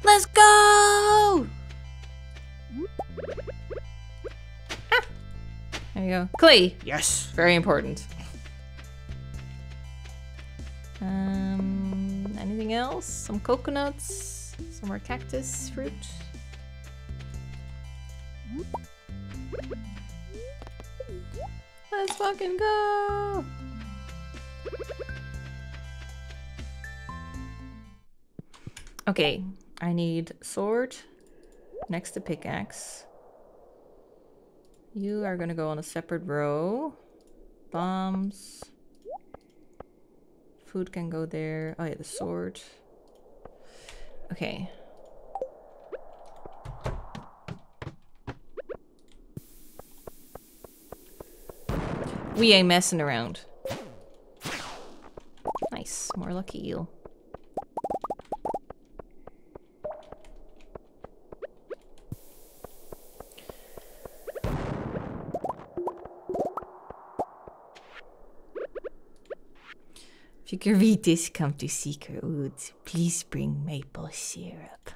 Let's go! There you go. Clay. Yes. Very important. Um, anything else? Some coconuts? Some more cactus fruit? Let's fucking go! Okay, I need sword next to pickaxe. You are gonna go on a separate row. Bombs. Food can go there. Oh yeah, the sword. Okay. We ain't messing around. Nice. More lucky eel. This, come to Secret Woods. Please bring maple syrup.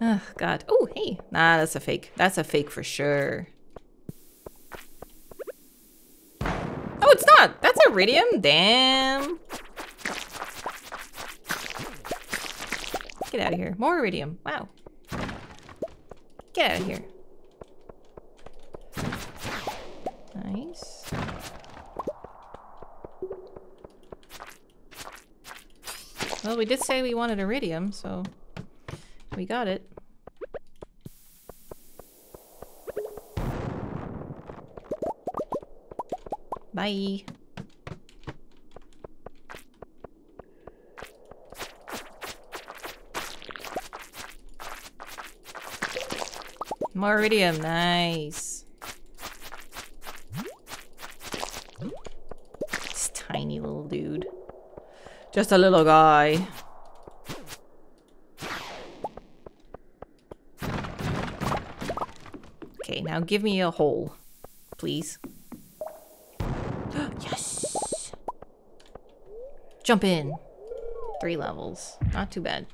oh, God. Oh, hey. Nah, that's a fake. That's a fake for sure. Oh, it's not. That's iridium. Damn. Get out of here. More iridium. Wow. Get out of here. Nice. Well, we did say we wanted iridium, so we got it. Bye. More iridium, nice. This tiny little dude. Just a little guy. Okay, now give me a hole, please. [GASPS] yes! Jump in. Three levels. Not too bad.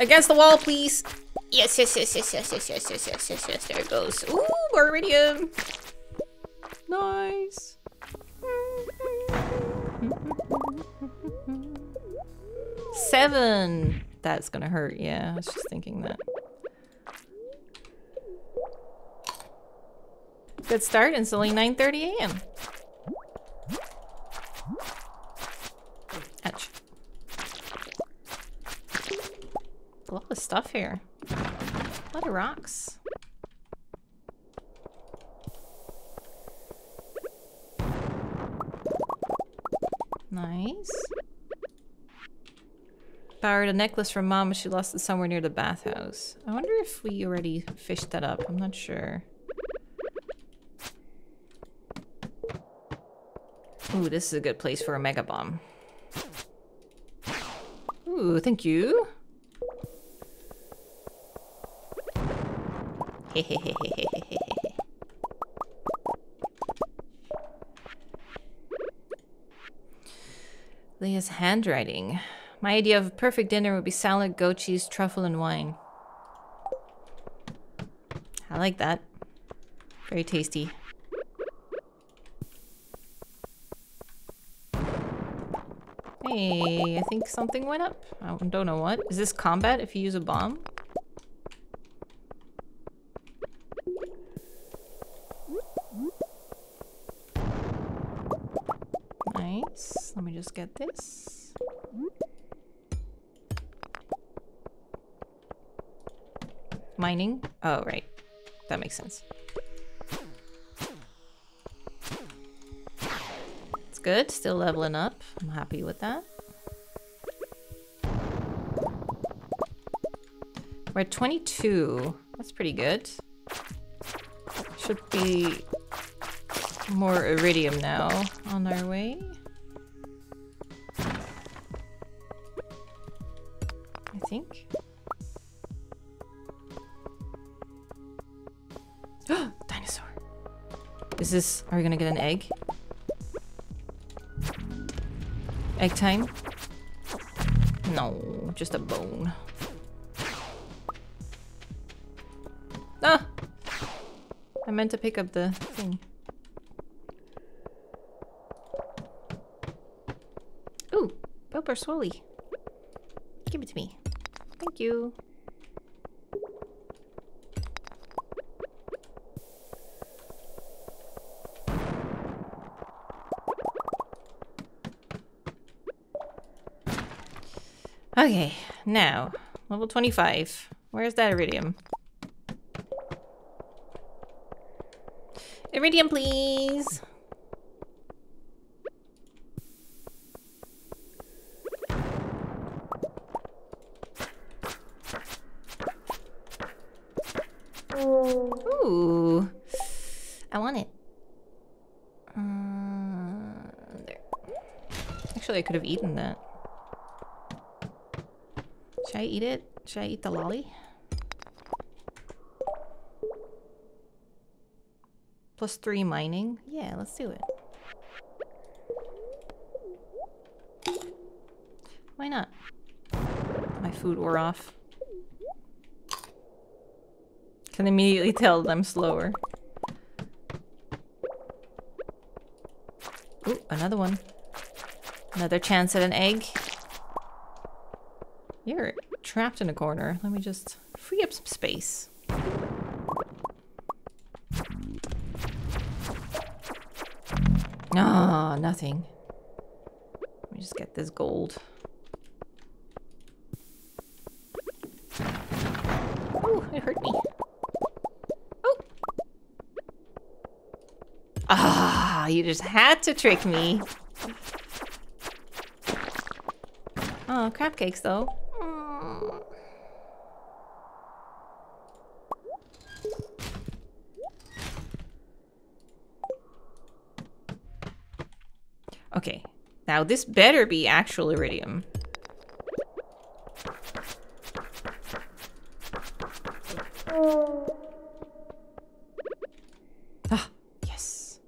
Against the wall, please. Yes, yes, yes, yes, yes, yes, yes, yes, yes, yes, yes. There it goes. Ooh, more iridium. Nice. Seven. That's gonna hurt. Yeah, I was just thinking that. Good start. It's only 9:30 a.m. Ouch. A lot of stuff here. A lot of rocks. Nice. Borrowed a necklace from mom, but she lost it somewhere near the bathhouse. I wonder if we already fished that up. I'm not sure. Ooh, this is a good place for a mega bomb. Ooh, thank you. [LAUGHS] Leah's handwriting. My idea of a perfect dinner would be salad, goat cheese, truffle, and wine. I like that. Very tasty. Hey, I think something went up. I don't know what. Is this combat if you use a bomb? Nice. Let me just get this. Mining? Oh, right. That makes sense. It's good. Still leveling up. I'm happy with that. We're at 22. That's pretty good. Should be more iridium now on our way. Is this... Are we gonna get an egg? Egg time? No, just a bone. Ah! I meant to pick up the thing. Ooh, Bilber Swolly. Give it to me. Thank you. Okay, now, level 25. Where's that iridium? Iridium, please! Ooh. I want it. Uh, there. Actually, I could have eaten that. Should I eat it? Should I eat the lolly? Plus three mining? Yeah, let's do it. Why not? My food wore off. Can immediately tell that I'm slower. Ooh, another one. Another chance at an egg. You're trapped in a corner. Let me just free up some space. Ah, nothing. Let me just get this gold. Ooh, it hurt me. Oh! Ah, you just had to trick me. Oh, crab cakes though. Okay, now this better be actual iridium. Ah, yes.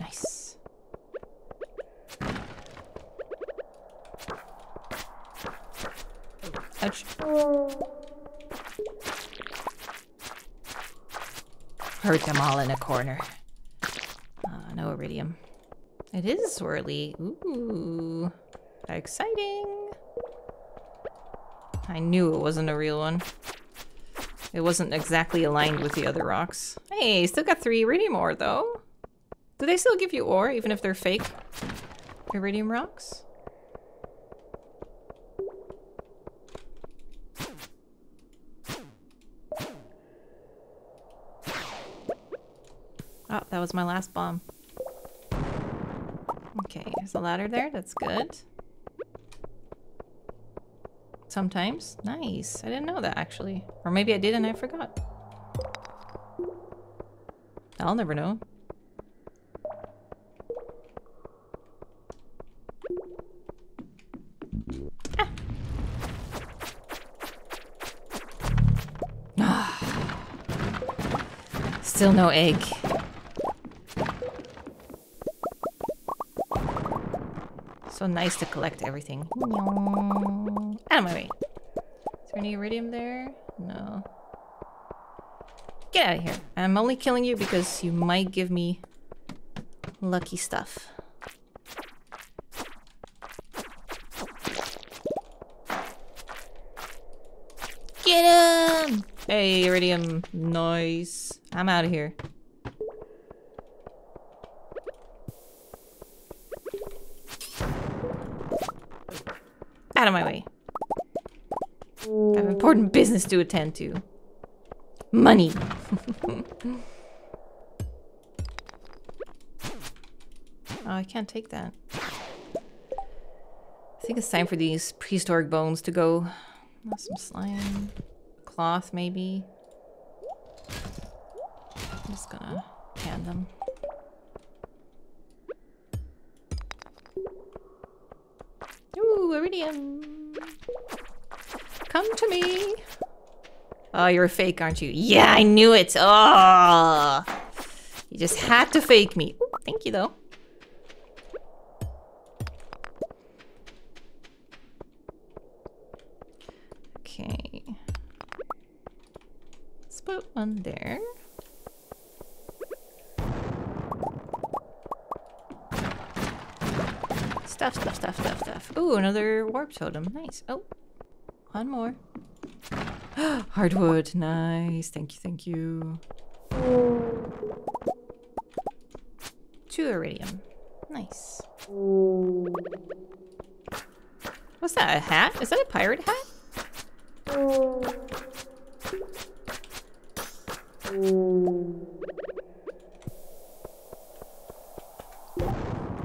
Nice. Ouch. Hurt them all in a corner. It is swirly. Ooh. Exciting. I knew it wasn't a real one. It wasn't exactly aligned with the other rocks. Hey, still got three iridium ore though. Do they still give you ore even if they're fake iridium rocks? Oh, that was my last bomb. There's a ladder there. That's good. Sometimes. Nice. I didn't know that, actually. Or maybe I did and I forgot. I'll never know. Ah. [SIGHS] Still no egg. So nice to collect everything. Out of my way. Is there any iridium there? No. Get out of here. I'm only killing you because you might give me lucky stuff. Get him! Hey, iridium. Nice. I'm out of here. Out of my way. I have important business to attend to. Money. [LAUGHS] oh, I can't take that. I think it's time for these prehistoric bones to go. Some slime. Cloth, maybe. I'm just gonna hand them. Oh, you're fake, aren't you? Yeah, I knew it. Oh, you just had to fake me. Ooh, thank you, though. Okay. Let's put one there. Stuff, stuff, stuff, stuff, stuff. Ooh, another warp totem. Nice. Oh, one more. [GASPS] Hardwood. Nice. Thank you, thank you. Two iridium. Nice. What's that? A hat? Is that a pirate hat?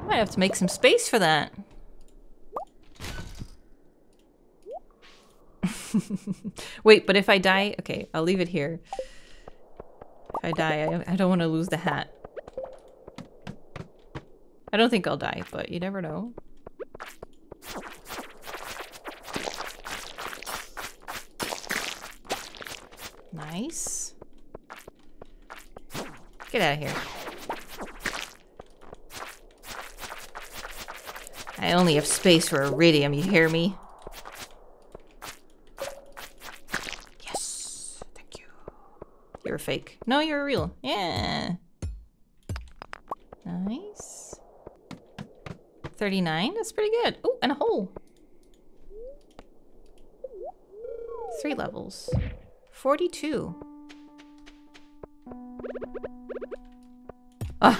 Might have to make some space for that. [LAUGHS] Wait, but if I die... Okay, I'll leave it here. If I die, I, I don't want to lose the hat. I don't think I'll die, but you never know. Nice. Get out of here. I only have space for iridium, you hear me? Yes. Thank you. You're a fake. No, you're real. Yeah. Nice. 39? That's pretty good. Oh, and a hole. Three levels. 42. Ah!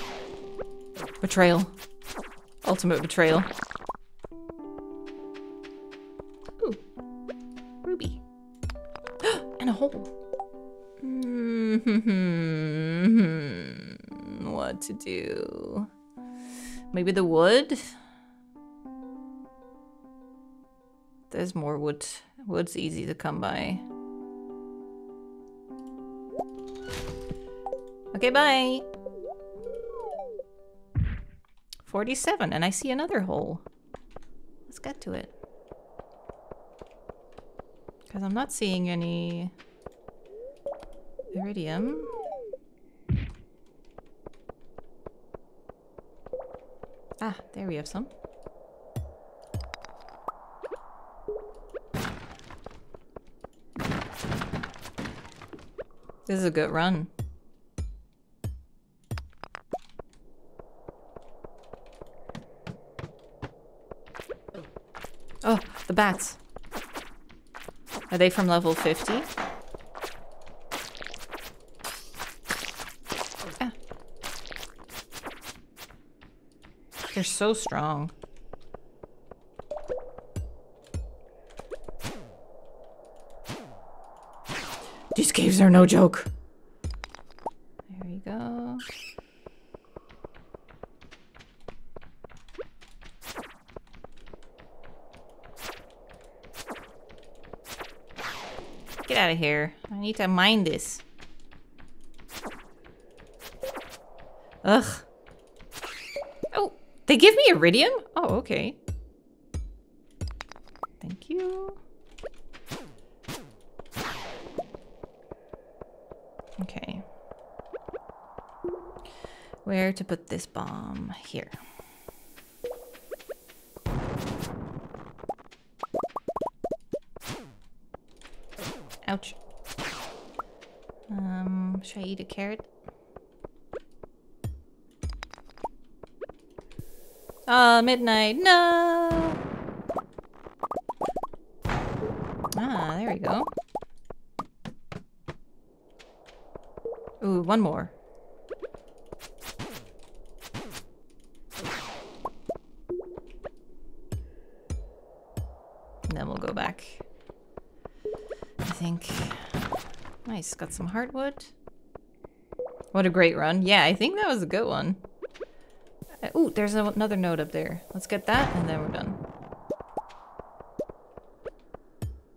Betrayal. Ultimate betrayal. To do? Maybe the wood? There's more wood. Wood's easy to come by. Okay, bye. 47, and I see another hole. Let's get to it. Because I'm not seeing any iridium. Ah, there we have some. This is a good run. Oh, the bats. Are they from level 50? Ah. They're so strong. These caves are no joke. There we go. Get out of here. I need to mine this. Ugh. They give me iridium? Oh, okay. Thank you. Okay. Where to put this bomb? Here. Ouch. Um, should I eat a carrot? Ah, midnight. No! Ah, there we go. Ooh, one more. And then we'll go back. I think. Nice, got some hardwood. What a great run. Yeah, I think that was a good one. There's a, another note up there. Let's get that and then we're done.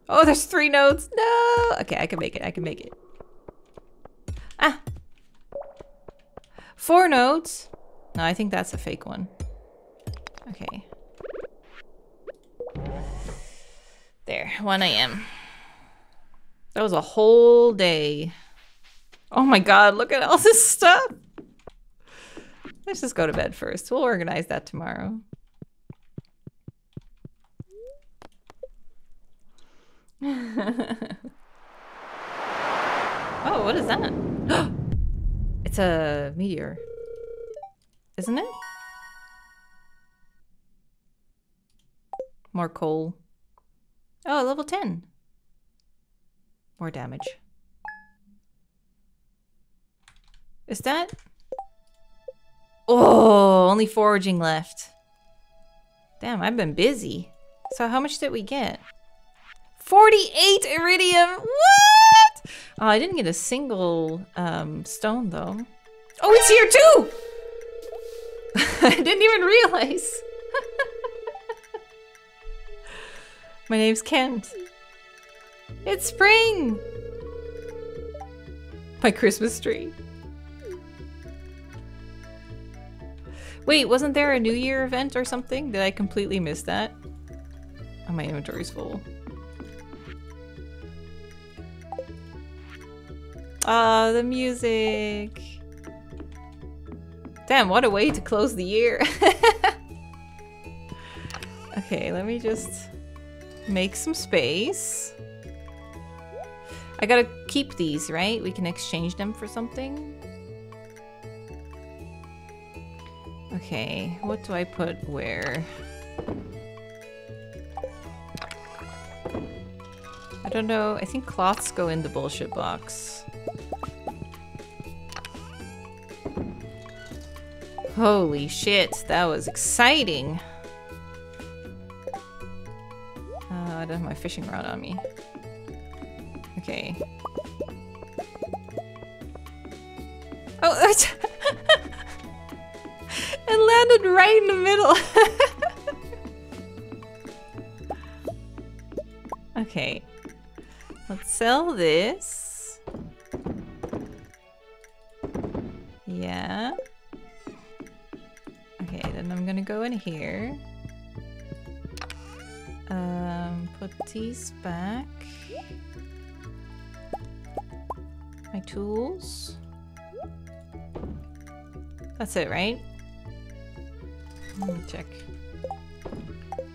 Oh, there's three notes. No. Okay, I can make it. I can make it. Ah. Four notes. No, I think that's a fake one. Okay. There, 1 a.m. That was a whole day. Oh my god, look at all this stuff. Let's just go to bed first. We'll organize that tomorrow. [LAUGHS] oh, what is that? [GASPS] it's a meteor. Isn't it? More coal. Oh, level 10. More damage. Is that? Oh, only foraging left. Damn, I've been busy. So how much did we get? 48 iridium! What? Oh, I didn't get a single um, stone though. Oh, it's here too! [LAUGHS] I didn't even realize. [LAUGHS] My name's Kent. It's spring! My Christmas tree. Wait, wasn't there a New Year event or something? Did I completely miss that? Oh, my inventory's full. Ah, oh, the music. Damn, what a way to close the year. [LAUGHS] okay, let me just make some space. I gotta keep these, right? We can exchange them for something. Okay, what do I put where? I don't know. I think cloths go in the bullshit box. Holy shit, that was exciting. Uh, I don't have my fishing rod on me. Okay. Oh, [LAUGHS] it landed right in the middle. [LAUGHS] okay. Let's sell this. Yeah. Okay, then I'm gonna go in here. Um, put these back. My tools. That's it, right? Check.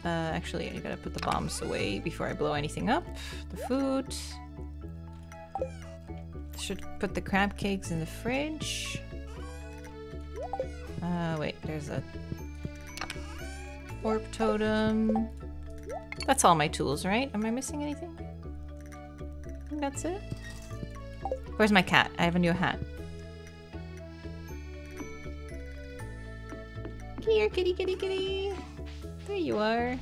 Uh, actually, I gotta put the bombs away before I blow anything up. The food. Should put the crab cakes in the fridge. Uh, wait, there's a warp totem. That's all my tools, right? Am I missing anything? That's it. Where's my cat? I have a new hat. Here, kitty, kitty, kitty. There you are.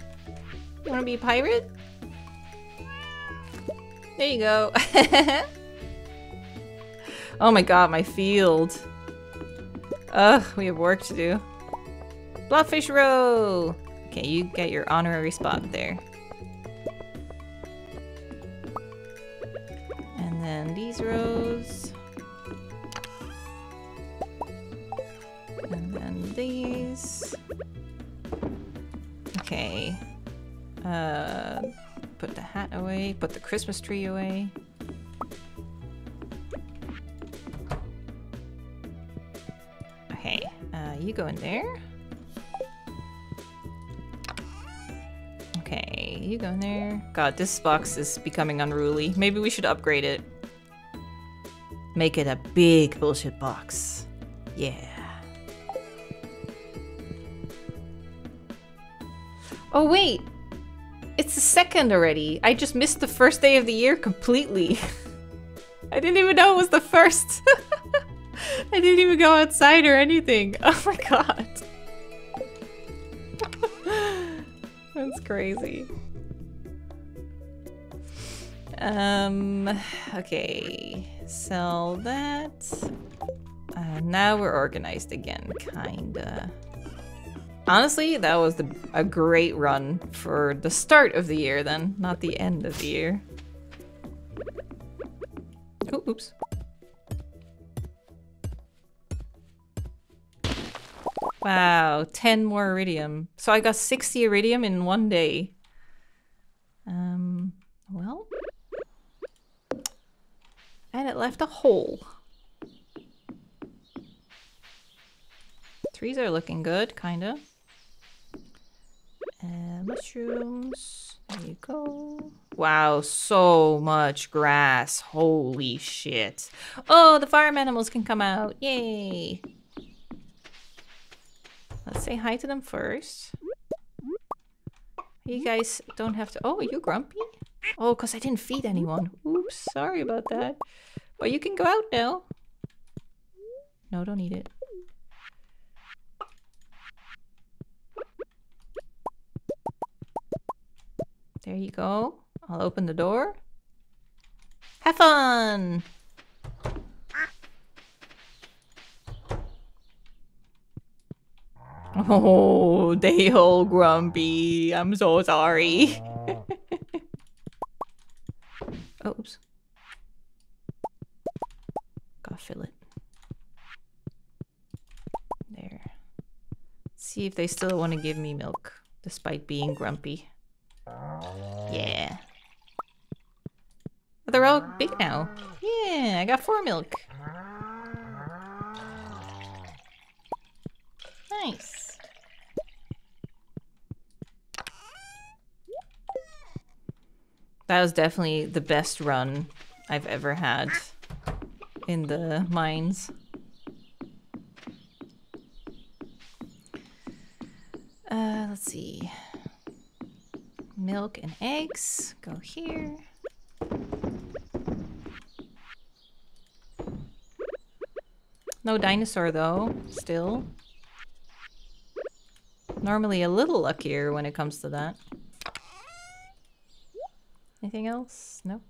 You wanna be a pirate? There you go. [LAUGHS] oh my god, my field. Ugh, we have work to do. Blobfish row! Okay, you get your honorary spot there. And then these rows. And then these. Okay. Uh, put the hat away, put the Christmas tree away. Okay. Uh, you go in there. Okay, you go in there. God, this box is becoming unruly. Maybe we should upgrade it. Make it a big bullshit box. Yeah. Oh, wait. It's the second already. I just missed the first day of the year completely. [LAUGHS] I didn't even know it was the first. [LAUGHS] I didn't even go outside or anything. [LAUGHS] Oh my god. That's crazy. Um, okay. Sell that. Uh, now we're organized again, kinda. Honestly, that was the, a great run for the start of the year then, not the end of the year. Oops. Wow, 10 more iridium. So I got 60 iridium in one day. Um, well. And it left a hole. Trees are looking good, kinda. Mushrooms. There you go. Wow, so much grass. Holy shit. Oh, the farm animals can come out. Yay. Let's say hi to them first. You guys don't have to... Oh, are you grumpy? Oh, because I didn't feed anyone. Oops, sorry about that. But you can go out now. No, don't eat it. There you go. I'll open the door. Have fun! Oh, [LAUGHS] they all grumpy. I'm so sorry. [LAUGHS] oops. Gotta fill it. There. See if they still want to give me milk, despite being grumpy. Yeah. They're all big now. Yeah, I got four milk. Nice. That was definitely the best run I've ever had in the mines. Uh, let's see. Milk and eggs go here. No dinosaur though, still. Normally a little luckier when it comes to that. Anything else? No?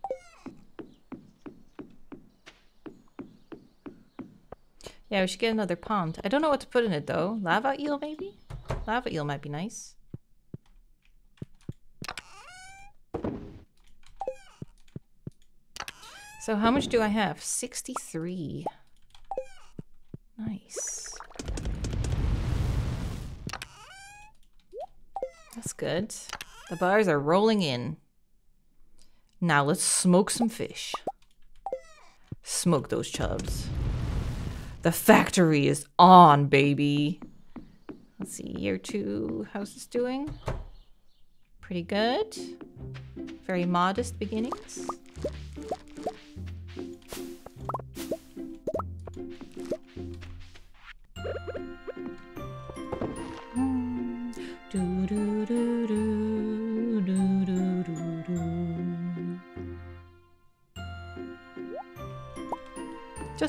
Yeah, we should get another pond. I don't know what to put in it though. Lava eel maybe? Lava eel might be nice. So how much do I have? 63. Nice. That's good. The bars are rolling in. Now let's smoke some fish. Smoke those chubs. The factory is on, baby. Let's see, year two, how's this doing? Pretty good. Very modest beginnings.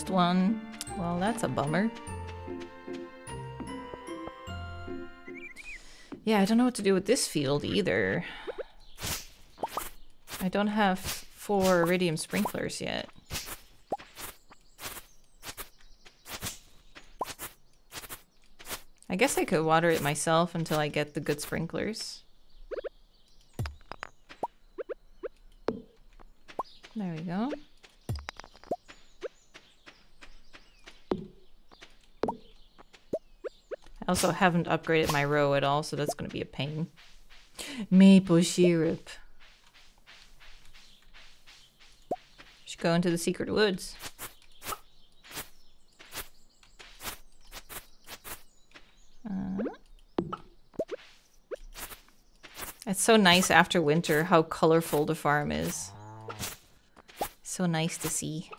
One. Well, that's a bummer. Yeah, I don't know what to do with this field either. I don't have four iridium sprinklers yet. I guess I could water it myself until I get the good sprinklers. There we go. Also haven't upgraded my row at all, so that's going to be a pain. Maple syrup. Should go into the secret woods. Uh, it's so nice after winter how colorful the farm is. So nice to see.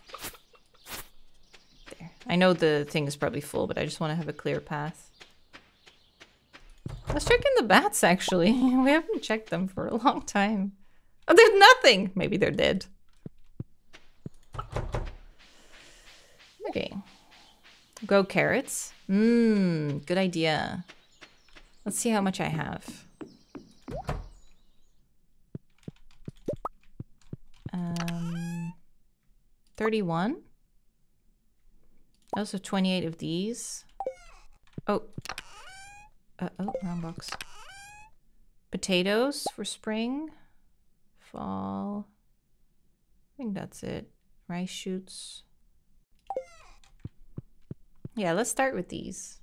There. I know the thing is probably full, but I just want to have a clear path. Let's check in the bats, actually. [LAUGHS] we haven't checked them for a long time. Oh, there's nothing! Maybe they're dead. Okay. Grow carrots. Mmm, good idea. Let's see how much I have. Um, 31. Also 28 of these. Oh. Uh, oh, wrong box. Potatoes for spring. Fall. I think that's it. Rice shoots. Yeah, let's start with these.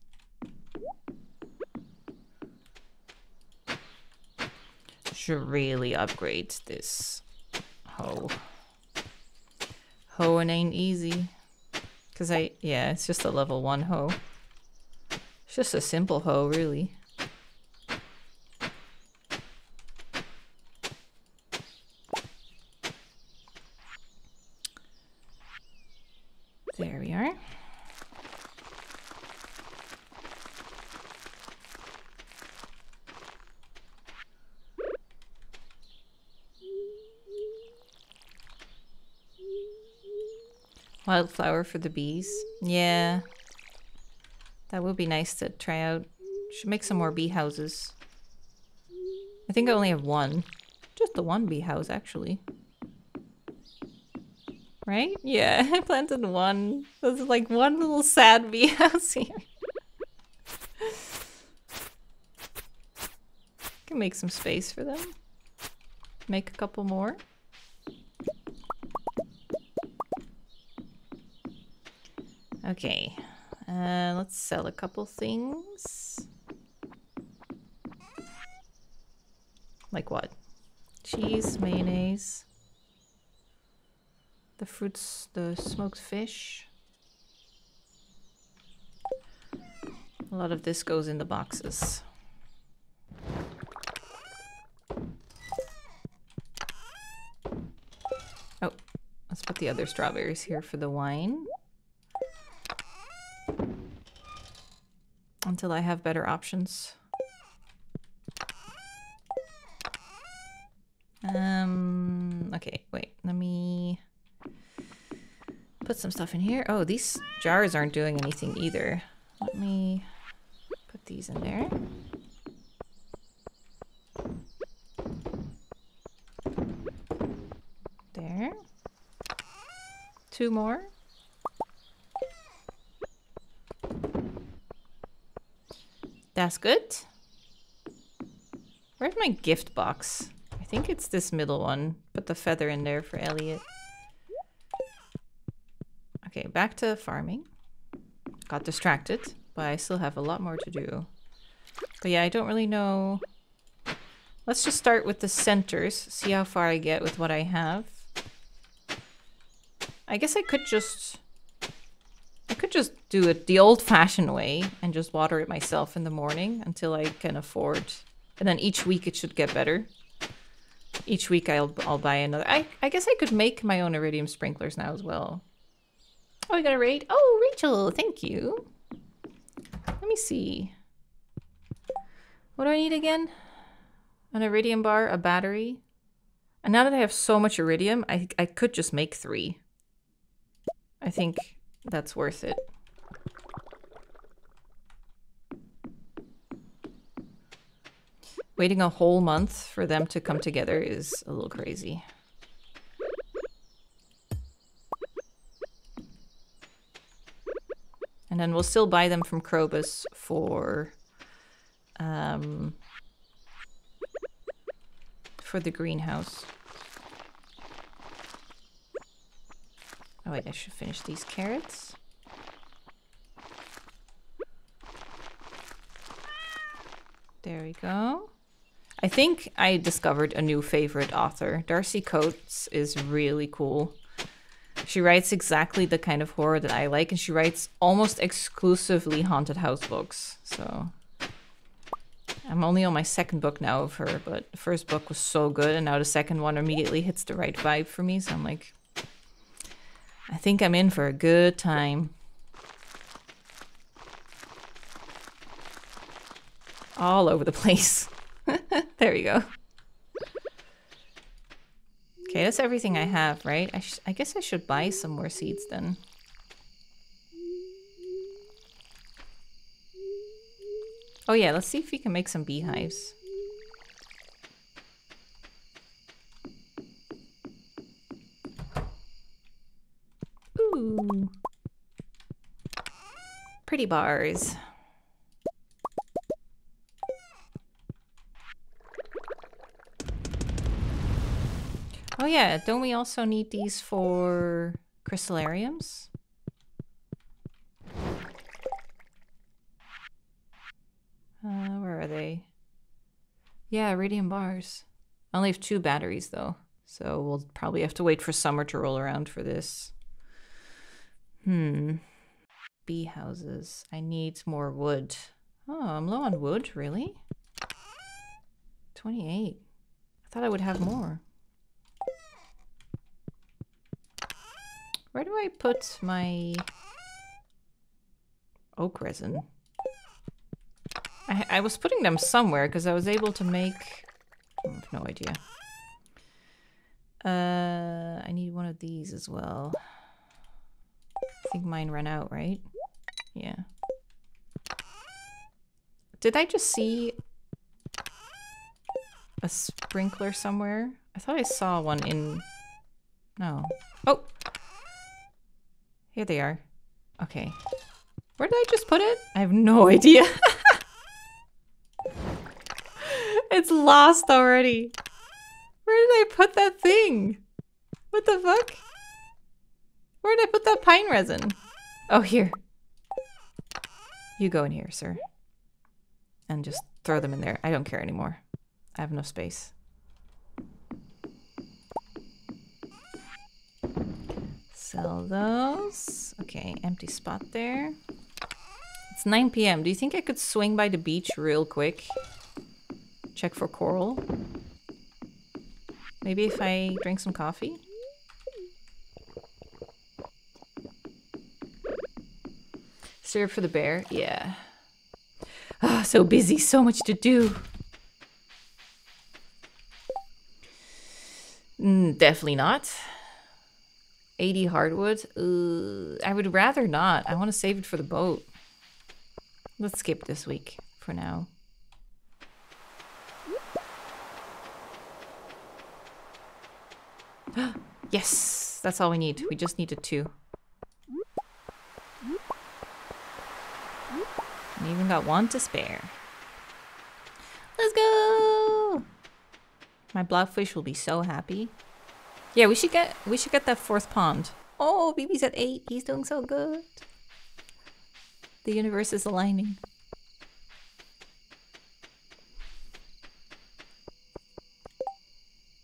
Should really upgrade this hoe. Hoeing ain't easy. Cause I, yeah, it's just a level one hoe. Just a simple hoe, really. There we are. Wildflower for the bees. Yeah. That would be nice to try out. Should make some more bee houses. I think I only have one. Just the one bee house, actually. Right? Yeah, [LAUGHS] I planted one. There's like one little sad bee [LAUGHS] house here. Can make some space for them. Make a couple more. Okay. Uh, let's sell a couple things. Like what? Cheese, mayonnaise. The fruits, the smoked fish. A lot of this goes in the boxes. Oh, let's put the other strawberries here for the wine. Until I have better options. Um, okay, wait, let me put some stuff in here. Oh, these jars aren't doing anything either. Let me put these in there. There. Two more. That's good. Where's my gift box? I think it's this middle one. Put the feather in there for Elliott. Okay, back to farming. Got distracted, but I still have a lot more to do. But yeah, I don't really know... Let's just start with the centers, see how far I get with what I have. I guess I could just just do it the old-fashioned way and just water it myself in the morning until I can afford. And then each week it should get better. Each week I'll I'll buy another. I I guess I could make my own iridium sprinklers now as well. Oh, we got a raid. Oh, Rachel, thank you. Let me see. What do I need again? An iridium bar, a battery. And now that I have so much iridium, I I could just make three. I think that's worth it. Waiting a whole month for them to come together is a little crazy. And then we'll still buy them from Krobus for um, for the greenhouse. Oh wait, I should finish these carrots. There we go. I think I discovered a new favorite author. Darcy Coates is really cool. She writes exactly the kind of horror that I like, and she writes almost exclusively haunted house books. So I'm only on my second book now of her, but the first book was so good, and now the second one immediately hits the right vibe for me. So I'm like, I think I'm in for a good time. All over the place. [LAUGHS] there you go. Okay, that's everything I have, right? I, I guess I should buy some more seeds then. Oh yeah, let's see if we can make some beehives. Pretty bars. Oh yeah, don't we also need these for crystallariums? Uh, where are they? Yeah, iridium bars. I only have two batteries though, so we'll probably have to wait for summer to roll around for this. Hmm. Bee houses. I need more wood. Oh, I'm low on wood, really? 28. I thought I would have more. Where do I put my oak resin? I, I was putting them somewhere because I was able to make... I have no idea. Uh, I need one of these as well. Think mine ran out, right? Yeah. Did I just see a sprinkler somewhere? I thought I saw one in... No. Oh! Here they are. Okay. Where did I just put it? I have no [LAUGHS] idea. it's lost already. Where did I put that thing? What the fuck? Where did I put that pine resin? Oh, here. You go in here, sir. And just throw them in there. I don't care anymore. I have enough space. Sell those. Okay, empty spot there. It's 9 p.m. Do you think I could swing by the beach real quick? Check for coral? Maybe if I drink some coffee? Syrup for the bear? Yeah. Ah, oh, so busy, so much to do. Mm, definitely not. 80 hardwood? Uh, I would rather not. I want to save it for the boat. Let's skip this week for now. [GASPS] yes, that's all we need. We just needed two. We even got one to spare. Let's go! My blobfish will be so happy. Yeah, we should get we should get that fourth pond. Oh, BB's at eight. He's doing so good. The universe is aligning.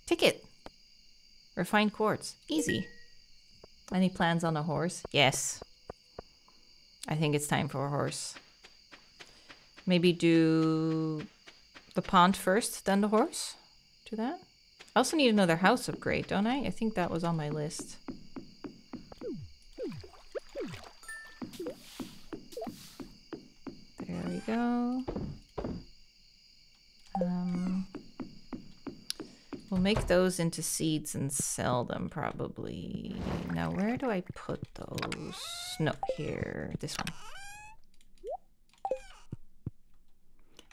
Ticket. Refined quartz. Easy. Any plans on a horse? Yes. I think it's time for a horse. Maybe do the pond first, then the horse? Do that? I also need another house upgrade, don't I? I think that was on my list. There we go. Um, we'll make those into seeds and sell them probably. Now, where do I put those? No, here. This one.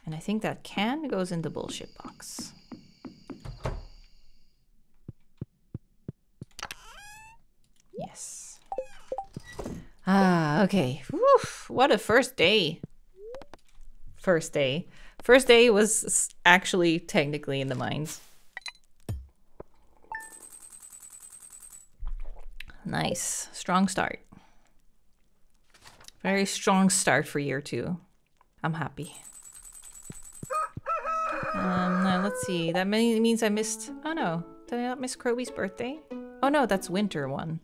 And I think that can goes in the bullshit box. Yes. Ah, okay. What a first day. First day. First day was actually technically in the mines. Nice. Strong start. Very strong start for year two. I'm happy. Um, let's see. That means I missed... Oh no. Did I not miss Krobus's birthday? Oh no, that's winter one.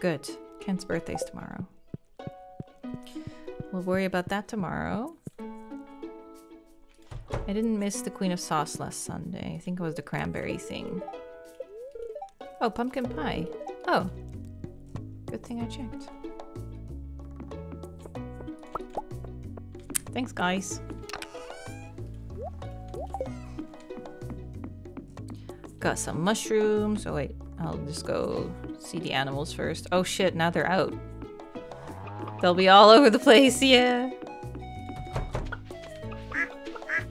Good. Kent's birthday's tomorrow. We'll worry about that tomorrow. I didn't miss the Queen of Sauce last Sunday. I think it was the cranberry thing. Oh, pumpkin pie. Oh. Good thing I checked. Thanks, guys. Got some mushrooms. Oh, wait. I'll just go see the animals first. Oh, shit. Now they're out. They'll be all [LAUGHS] over the place. Yeah.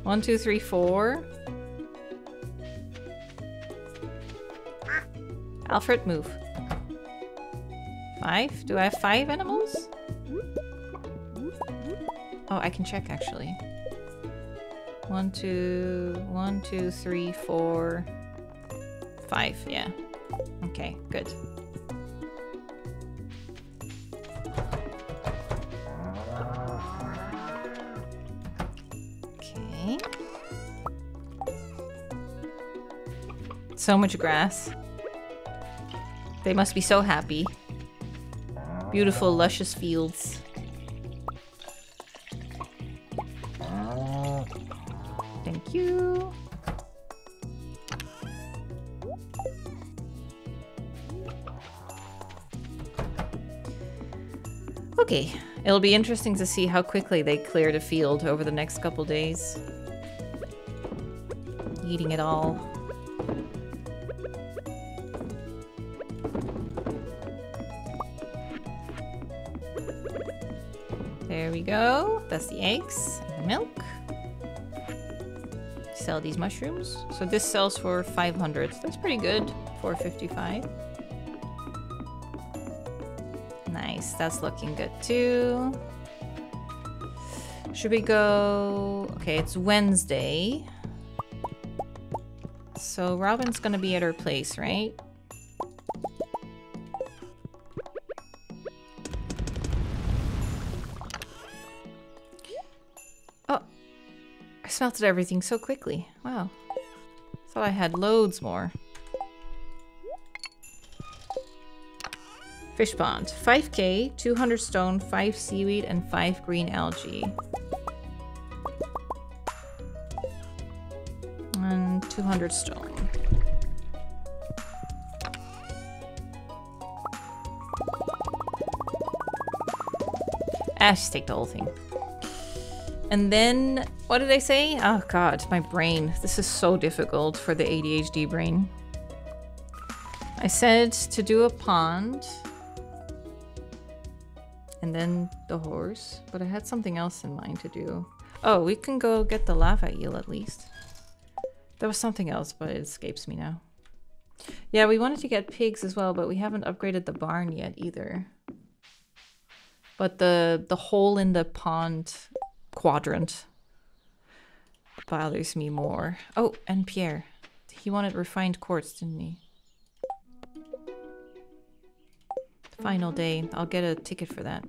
One, two, three, four. Alfred, move. Five? Do I have five animals? Oh, I can check actually. One, two, one, two, three, four, five. Yeah. Okay, good. Okay. So much grass. They must be so happy. Beautiful, luscious fields. It'll be interesting to see how quickly they clear the field over the next couple days. Eating it all. There we go. That's the eggs and milk. Sell these mushrooms. So this sells for 500. That's pretty good. 455. That's looking good too. Should we go... Okay, it's Wednesday. So Robin's gonna be at her place, right? Oh, I smelted everything so quickly. Wow. Thought I had loads more. Fish pond. 5k, 200 stone, 5 seaweed, and 5 green algae. And 200 stone. Ah, just take the whole thing. And then, what did I say? Oh god, my brain. This is so difficult for the ADHD brain. I said to do a pond. And then the horse. But I had something else in mind to do. Oh, we can go get the lava eel at least. There was something else, but it escapes me now. Yeah, we wanted to get pigs as well, but we haven't upgraded the barn yet either. But the the hole in the pond quadrant bothers me more. Oh, and Pierre. He wanted refined quartz, didn't he? Final day. I'll get a ticket for that.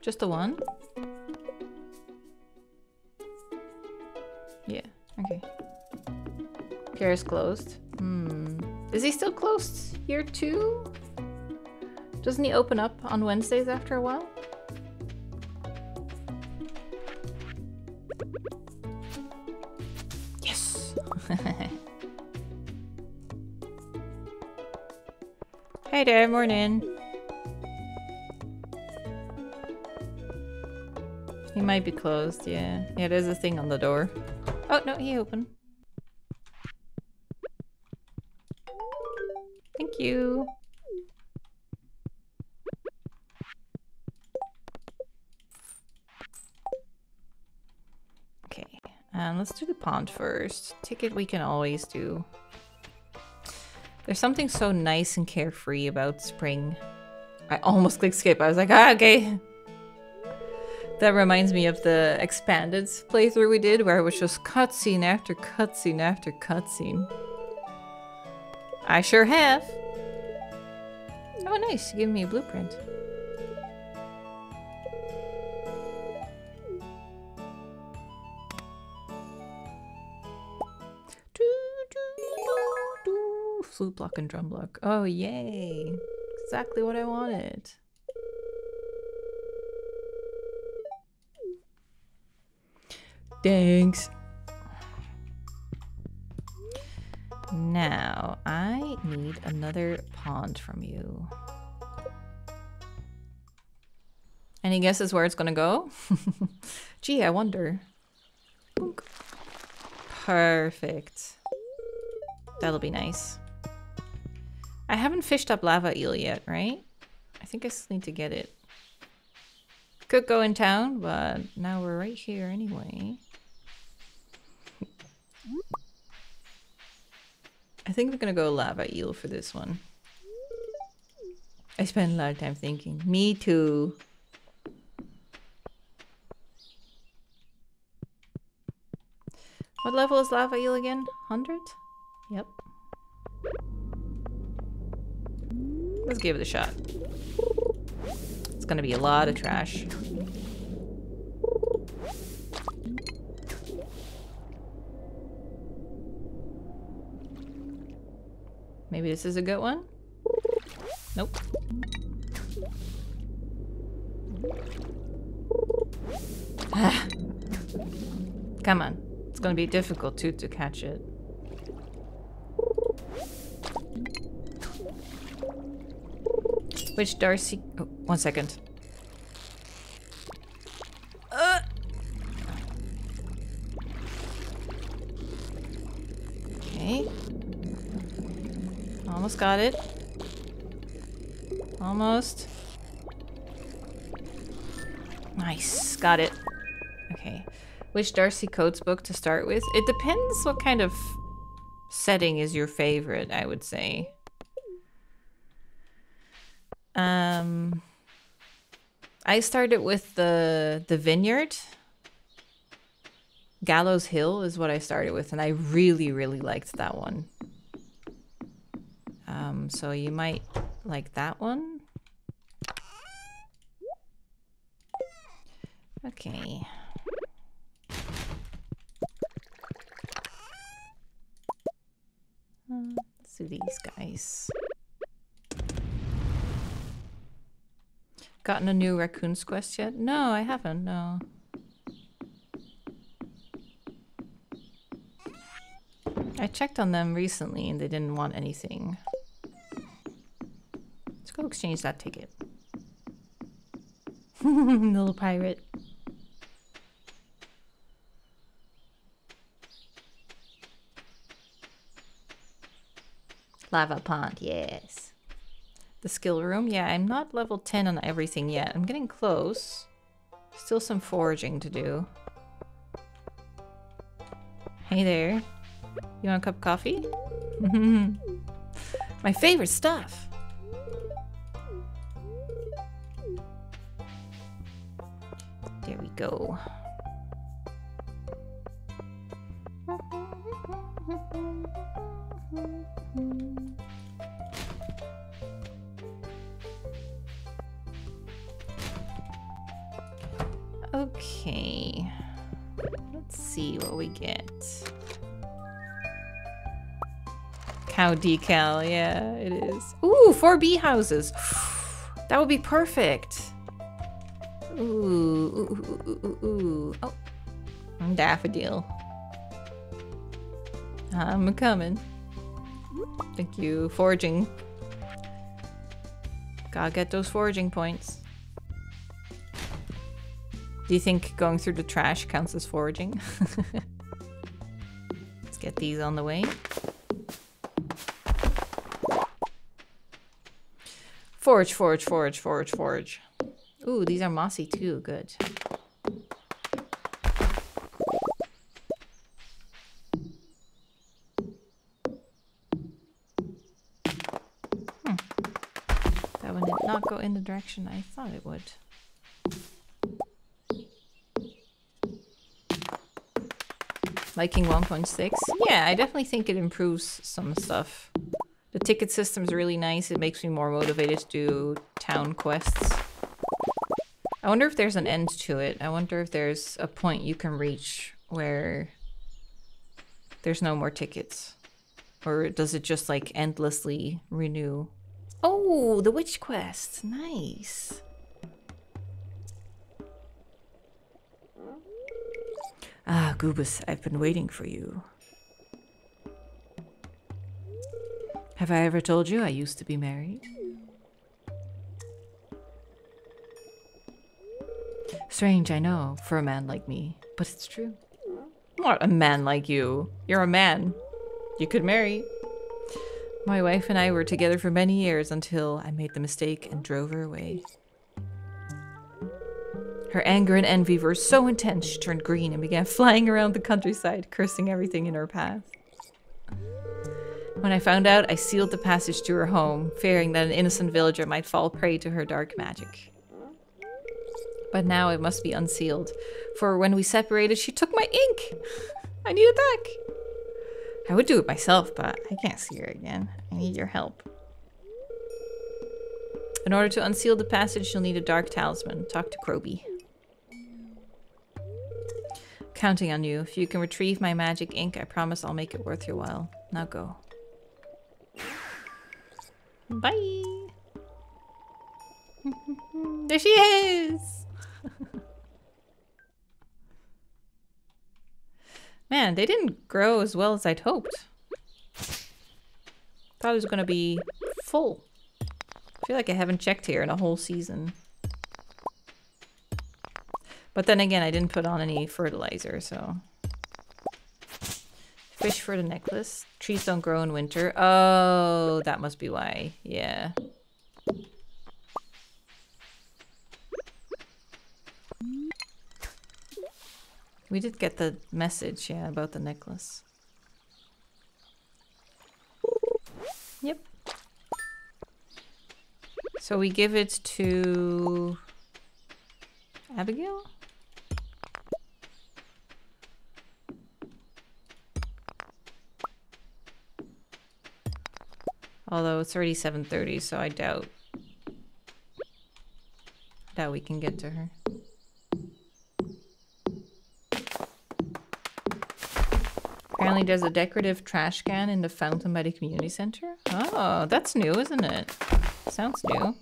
Just the one? Yeah, okay. Pierre's closed. Hmm. Is he still closed here too? Doesn't he open up on Wednesdays after a while? Hey there, morning. He might be closed, yeah. Yeah, there's a thing on the door. Oh, no, he opened. Thank you. Okay, and let's do the pond first. Ticket we can always do. There's something so nice and carefree about spring. I almost clicked skip. I was like, ah, okay. That reminds me of the expanded playthrough we did where it was just cutscene after cutscene after cutscene. I sure have. Oh, nice. You gave me a blueprint. Flute block and drum block. Oh, yay. Exactly what I wanted. Thanks. Now, I need another pond from you. Any guesses where it's gonna go? [LAUGHS] Gee, I wonder. Perfect. That'll be nice. I haven't fished up lava eel yet, right? I think I still need to get it. Could go in town, but now we're right here anyway. I think we're gonna go lava eel for this one. I spent a lot of time thinking. Me too. What level is lava eel again? 100? Yep. Let's give it a shot. It's gonna be a lot of trash. Maybe this is a good one? Nope. Ah. Come on. It's gonna be difficult too to catch it. Which Darcy... Oh, one second. Uh. Okay. Almost got it. Almost. Nice. Got it. Okay. Which Darcy Coates book to start with? It depends what kind of setting is your favorite, I would say. Um, I started with the the vineyard. Gallows Hill is what I started with, and I really, really liked that one. Um, so you might like that one. Okay. Uh, let's do these guys. Gotten a new Raccoon's Quest yet? No, I haven't, no. I checked on them recently and they didn't want anything. Let's go exchange that ticket. [LAUGHS] Little pirate. Lava pond, yes. The skill room? Yeah, I'm not level 10 on everything yet. I'm getting close. Still some foraging to do. Hey there. You want a cup of coffee? [LAUGHS] My favorite stuff! There we go. Decal, yeah, it is. Ooh, four bee houses. [SIGHS] That would be perfect. Ooh, ooh, ooh, ooh, ooh. Oh, mm, daffodil. I'm coming. Thank you. Foraging. Gotta get those foraging points. Do you think going through the trash counts as foraging? [LAUGHS] Let's get these on the way. Forage, forge, forge, forge, forge. Ooh, these are mossy too. Good. Hmm. That one did not go in the direction I thought it would. Liking 1.6? Yeah, I definitely think it improves some stuff. Ticket system is really nice. It makes me more motivated to do town quests. I wonder if there's an end to it. I wonder if there's a point you can reach where there's no more tickets. Or does it just like endlessly renew? Oh, the witch quest. Nice. Ah, Goobus, I've been waiting for you. Have I ever told you I used to be married? Strange, I know, for a man like me, but it's true. Not a man like you. You're a man. You could marry. My wife and I were together for many years until I made the mistake and drove her away. Her anger and envy were so intense she turned green and began [LAUGHS] flying around the countryside, cursing everything in her path. When I found out, I sealed the passage to her home, fearing that an innocent villager might fall prey to her dark magic. But now it must be unsealed, for when we separated, she took my ink! I need it back! I would do it myself, but I can't see her again. I need your help. In order to unseal the passage, you'll need a dark talisman. Talk to Krobus. Counting on you. If you can retrieve my magic ink, I promise I'll make it worth your while. Now go. Bye! [LAUGHS] there she is! Man, they didn't grow as well as I'd hoped. Thought it was gonna be full. I feel like I haven't checked here in a whole season. But then again, I didn't put on any fertilizer, so... Fish for the necklace. Trees don't grow in winter. Oh, that must be why. Yeah. We did get the message, yeah, about the necklace. Yep. So we give it to Abigail? Although it's already 7.30, so I doubt... Doubt we can get to her. Apparently there's a decorative trash can in the fountain by the community center. Oh, that's new, isn't it? Sounds new.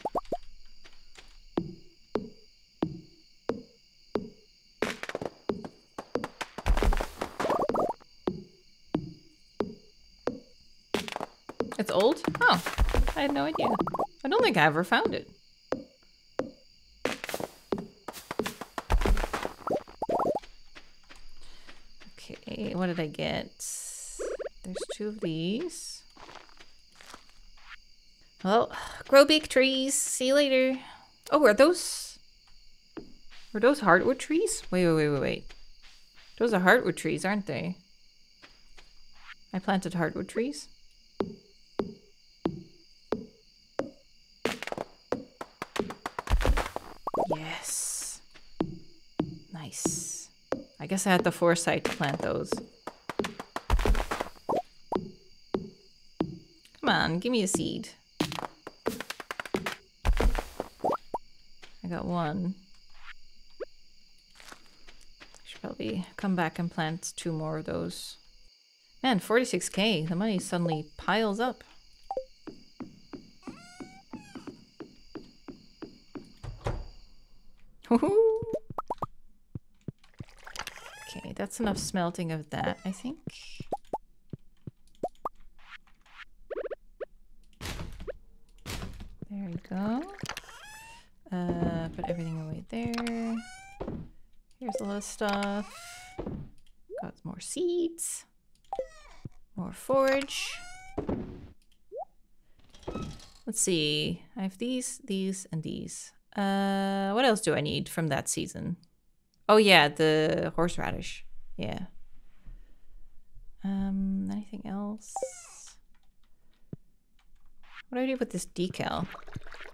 I had no idea. I don't think I ever found it. Okay, what did I get? There's two of these. Well, grow big trees. See you later. Oh, are those... Were those hardwood trees? Wait, wait, wait, wait, wait. Those are hardwood trees, aren't they? I planted hardwood trees. Guess I had the foresight to plant those. Come on, give me a seed. I got one. Should probably come back and plant two more of those. Man, 46k. The money suddenly piles up. okay, that's enough smelting of that, I think. There we go. Uh, put everything away there. Here's a lot of stuff. Got more seeds. More forage. Let's see. I have these, these, and these. Uh, what else do I need from that season? Oh yeah, the horseradish. Yeah. Um, anything else? What do I do with this decal?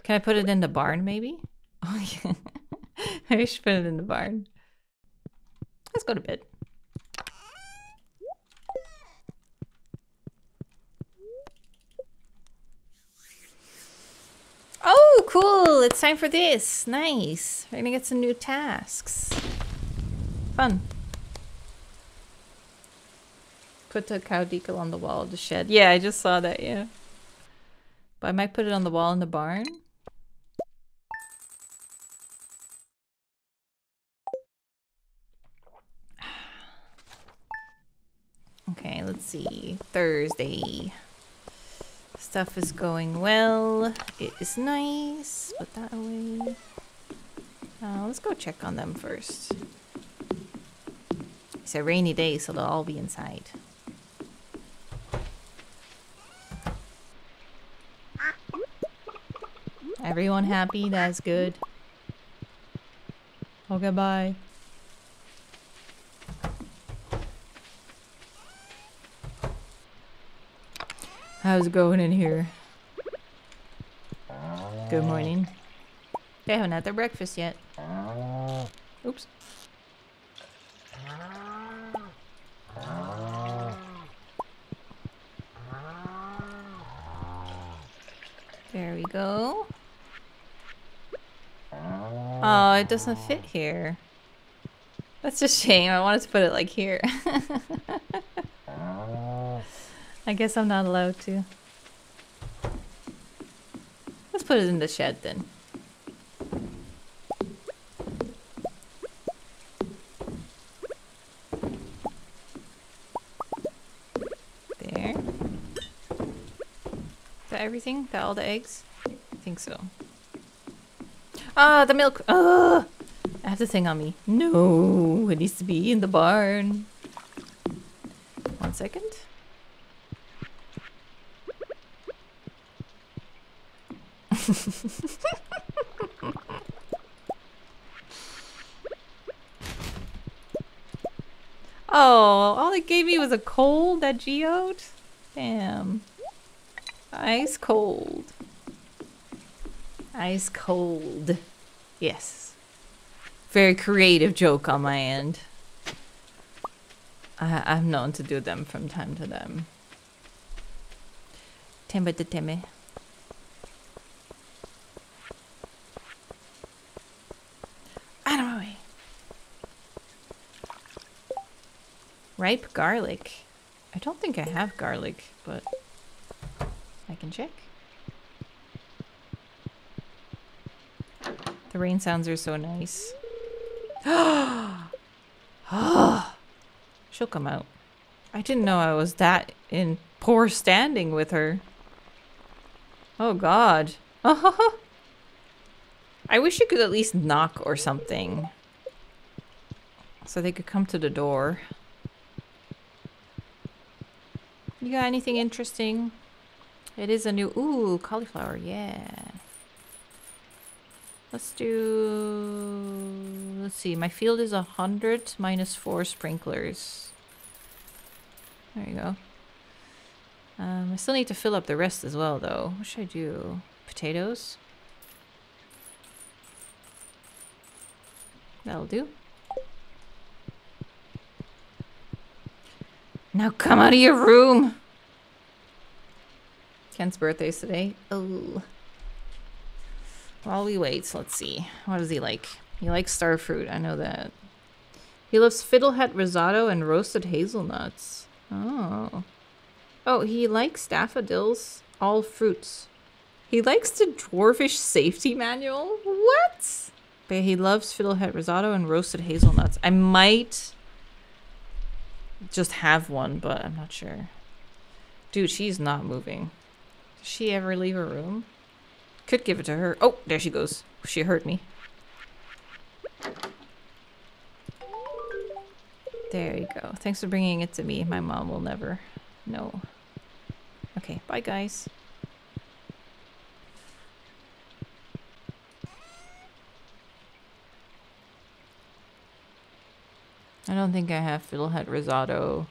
Can I put it in the barn, maybe? [LAUGHS] Oh yeah. [LAUGHS] I should put it in the barn. Let's go to bed. Oh, cool. It's time for this. Nice. We're gonna get some new tasks. Fun. Put the cow decal on the wall of the shed. Yeah, I just saw that, yeah. But I might put it on the wall in the barn. [SIGHS] Okay, let's see. Thursday. Stuff is going well. It is nice. Put that away. Uh, let's go check on them first. It's a rainy day, so they'll all be inside. Everyone happy? That's good. Oh, okay, bye. How's it going in here? Good morning. They haven't had their breakfast yet. Oops. There we go. Oh, it doesn't fit here. That's a shame. I wanted to put it like here. [LAUGHS] I guess I'm not allowed to. Let's put it in the shed then. There. Is that everything? Got all the eggs? I think so. Ah, the milk! Ah! I have the thing on me. No, it needs to be in the barn. One second. [LAUGHS] oh, all it gave me was a cold, that geode? Damn. Ice cold. Ice cold. Yes. Very creative joke on my end. I, I'm known to do them from time to time. Timber to Timmy. Out of my way. Ripe garlic. I don't think I have garlic, but I can check. The rain sounds are so nice. [GASPS] She'll come out. I didn't know I was that in poor standing with her. Oh god. [LAUGHS] I wish you could at least knock or something. So they could come to the door. You got anything interesting? It is a new... Ooh, cauliflower, yeah. Let's do... Let's see, my field is 100 minus 4 sprinklers. There you go. Um, I still need to fill up the rest as well, though. What should I do? Potatoes? That'll do. Now come out of your room! Kent's birthday's today. Oh. While we wait, let's see. What does he like? He likes star fruit, I know that. He loves fiddlehead risotto and roasted hazelnuts. Oh. Oh, he likes daffodils, all fruits. He likes the dwarfish safety manual? What? But he loves fiddlehead risotto and roasted hazelnuts. I might just have one, but I'm not sure. Dude, she's not moving. Does she ever leave her room? Could give it to her. Oh, there she goes. She hurt me. There you go. Thanks for bringing it to me. My mom will never know. Okay, bye guys. I don't think I have fiddlehead risotto.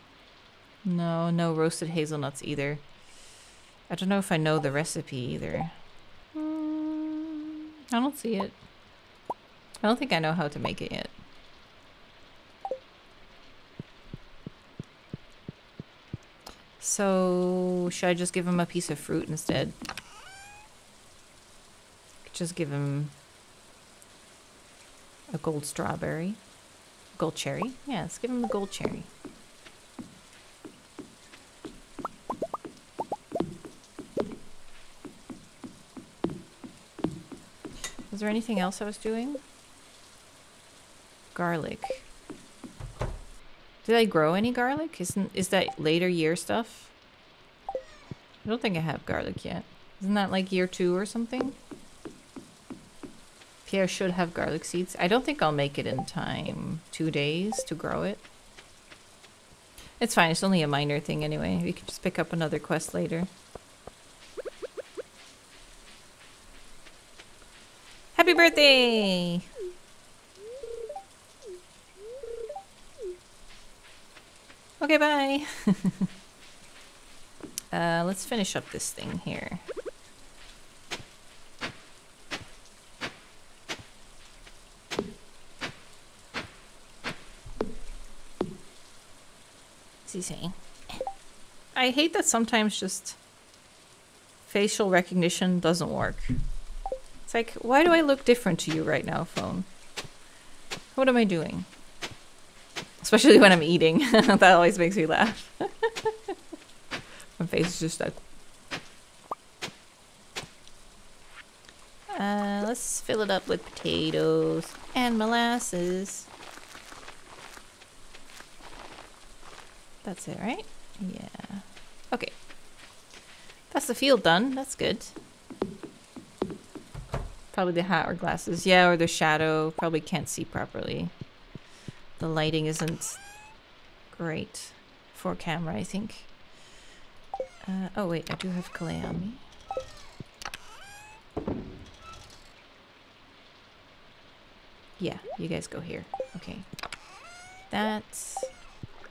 No, no roasted hazelnuts either. I don't know if I know the recipe either. I don't see it. I don't think I know how to make it yet. So, should I just give him a piece of fruit instead? Just give him a gold strawberry. Gold cherry? Yeah, let's give him a gold cherry. There anything else I was doing? Garlic. Did I grow any garlic? Isn't is that later year stuff? I don't think I have garlic yet. Isn't that like year two or something? Pierre should have garlic seeds. I don't think I'll make it in time. Two days to grow it. It's fine. It's only a minor thing anyway. We can just pick up another quest later. Happy birthday! Okay, bye. [LAUGHS] uh, let's finish up this thing here. What's he saying? I hate that sometimes just facial recognition doesn't work. Like, why do I look different to you right now, phone? What am I doing? Especially when I'm eating. [LAUGHS] that always makes me laugh. [LAUGHS] My face is just like. Uh, let's fill it up with potatoes and molasses. That's it, right? Yeah. Okay. That's the field done. That's good. Probably the hat or glasses. Yeah, or the shadow. Probably can't see properly. The lighting isn't great for camera, I think. Uh, oh wait, I do have clay on me. Yeah, you guys go here. Okay. That's...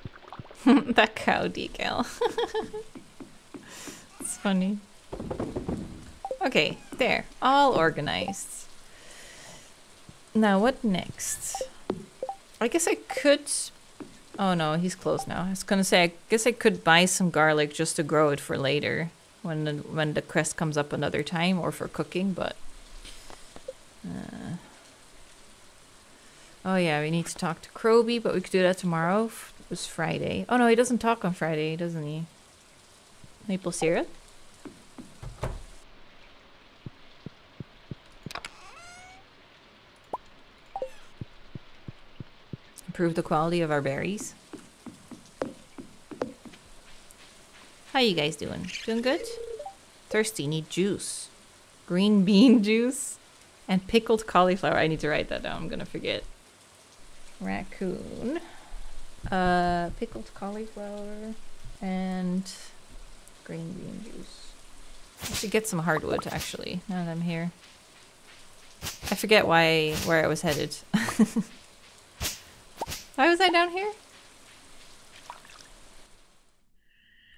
[LAUGHS] that cow decal. [LAUGHS] it's funny. Okay, there. All organized. Now, what next? I guess I could... Oh no, he's closed now. I was gonna say, I guess I could buy some garlic just to grow it for later. When the, when the crest comes up another time, or for cooking, but... Uh, oh yeah, we need to talk to Krobus, but we could do that tomorrow. It was Friday. Oh no, he doesn't talk on Friday, doesn't he? Maple syrup? Improve the quality of our berries. How you guys doing? Doing good? Thirsty, need juice. Green [LAUGHS] bean juice. And pickled cauliflower. I need to write that down. I'm gonna forget. Raccoon. Uh, pickled cauliflower. And green bean juice. I should get some hardwood, actually, now that I'm here. I forget why where I was headed. [LAUGHS] Why was I down here?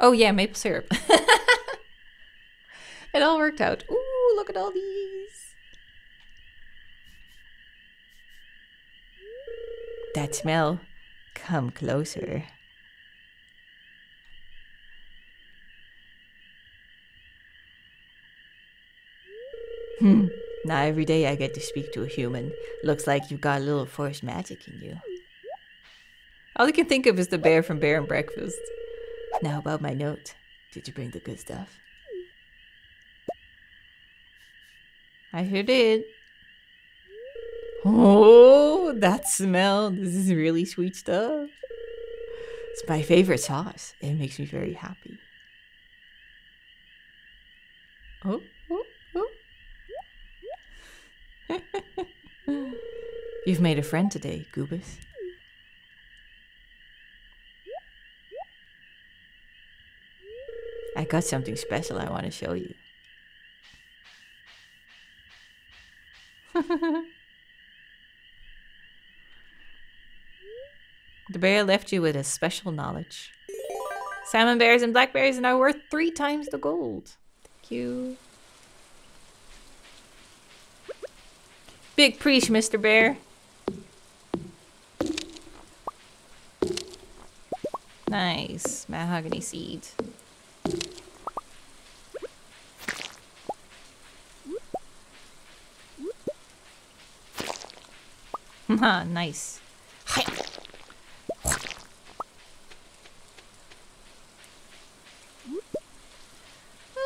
Oh yeah, maple syrup. [LAUGHS] it all worked out. Ooh, look at all these. That smell. Come closer. Hmm. Now every day I get to speak to a human. Looks like you've got a little forest magic in you. All I can think of is the bear from Bear and Breakfast. Now about my note. Did you bring the good stuff? I sure did. Oh, that smell. This is really sweet stuff. It's my favorite sauce. It makes me very happy. Oh, oh, oh. [LAUGHS] You've made a friend today, Goobus. Got something special I want to show you. [LAUGHS] the bear left you with a special knowledge. Salmon berries and blackberries are now worth three times the gold. Thank you. Big preach, Mr. Bear. Nice. Mahogany seed. [LAUGHS] nice.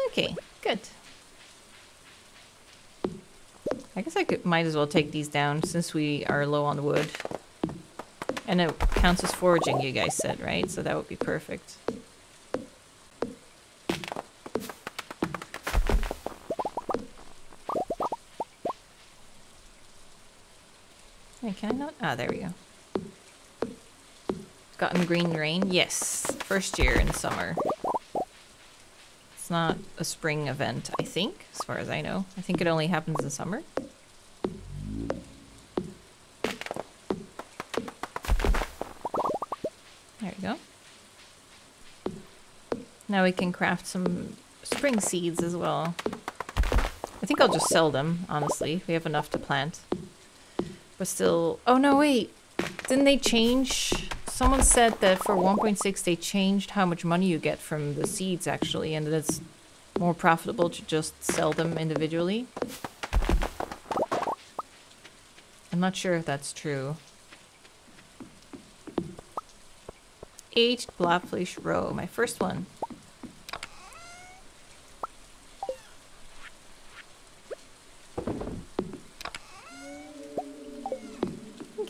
Okay, good. I I guess I could might as well take these down since we are low on wood. And it counts as foraging, you guys said, right? So that would be perfect. I not? Ah, there we go. Gotten green rain? Yes. First year in summer. It's not a spring event, I think, as far as I know. I think it only happens in summer. There we go. Now we can craft some spring seeds as well. I think I'll just sell them, honestly. We have enough to plant. But still... Oh, no, wait. Didn't they change... Someone said that for 1.6 they changed how much money you get from the seeds, actually, and that it's more profitable to just sell them individually. I'm not sure if that's true. Aged blobfish Roe, my first one.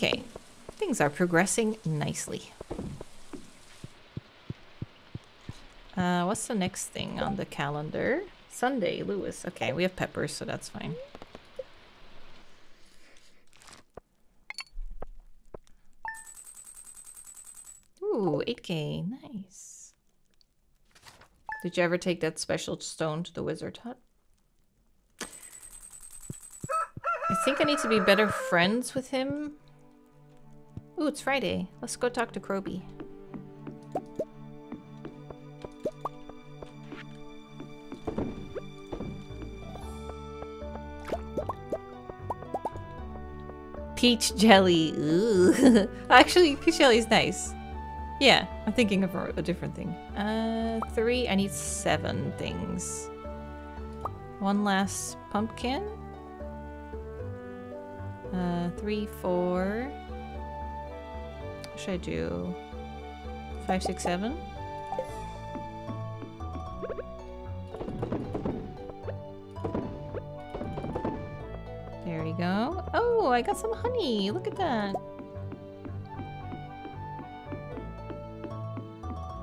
Okay, things are progressing nicely. Uh, what's the next thing on the calendar? Sunday, Lewis. Okay, we have peppers, so that's fine. Ooh, 8k, nice. Did you ever take that special stone to the wizard hut? I think I need to be better friends with him it's Friday. Let's go talk to Kroby. Peach jelly. Ooh. [LAUGHS] Actually, peach jelly is nice. Yeah, I'm thinking of a different thing. Uh, three. I need seven things. One last pumpkin. Uh, three, four should I do? Five, six, seven? There we go. Oh, I got some honey. Look at that.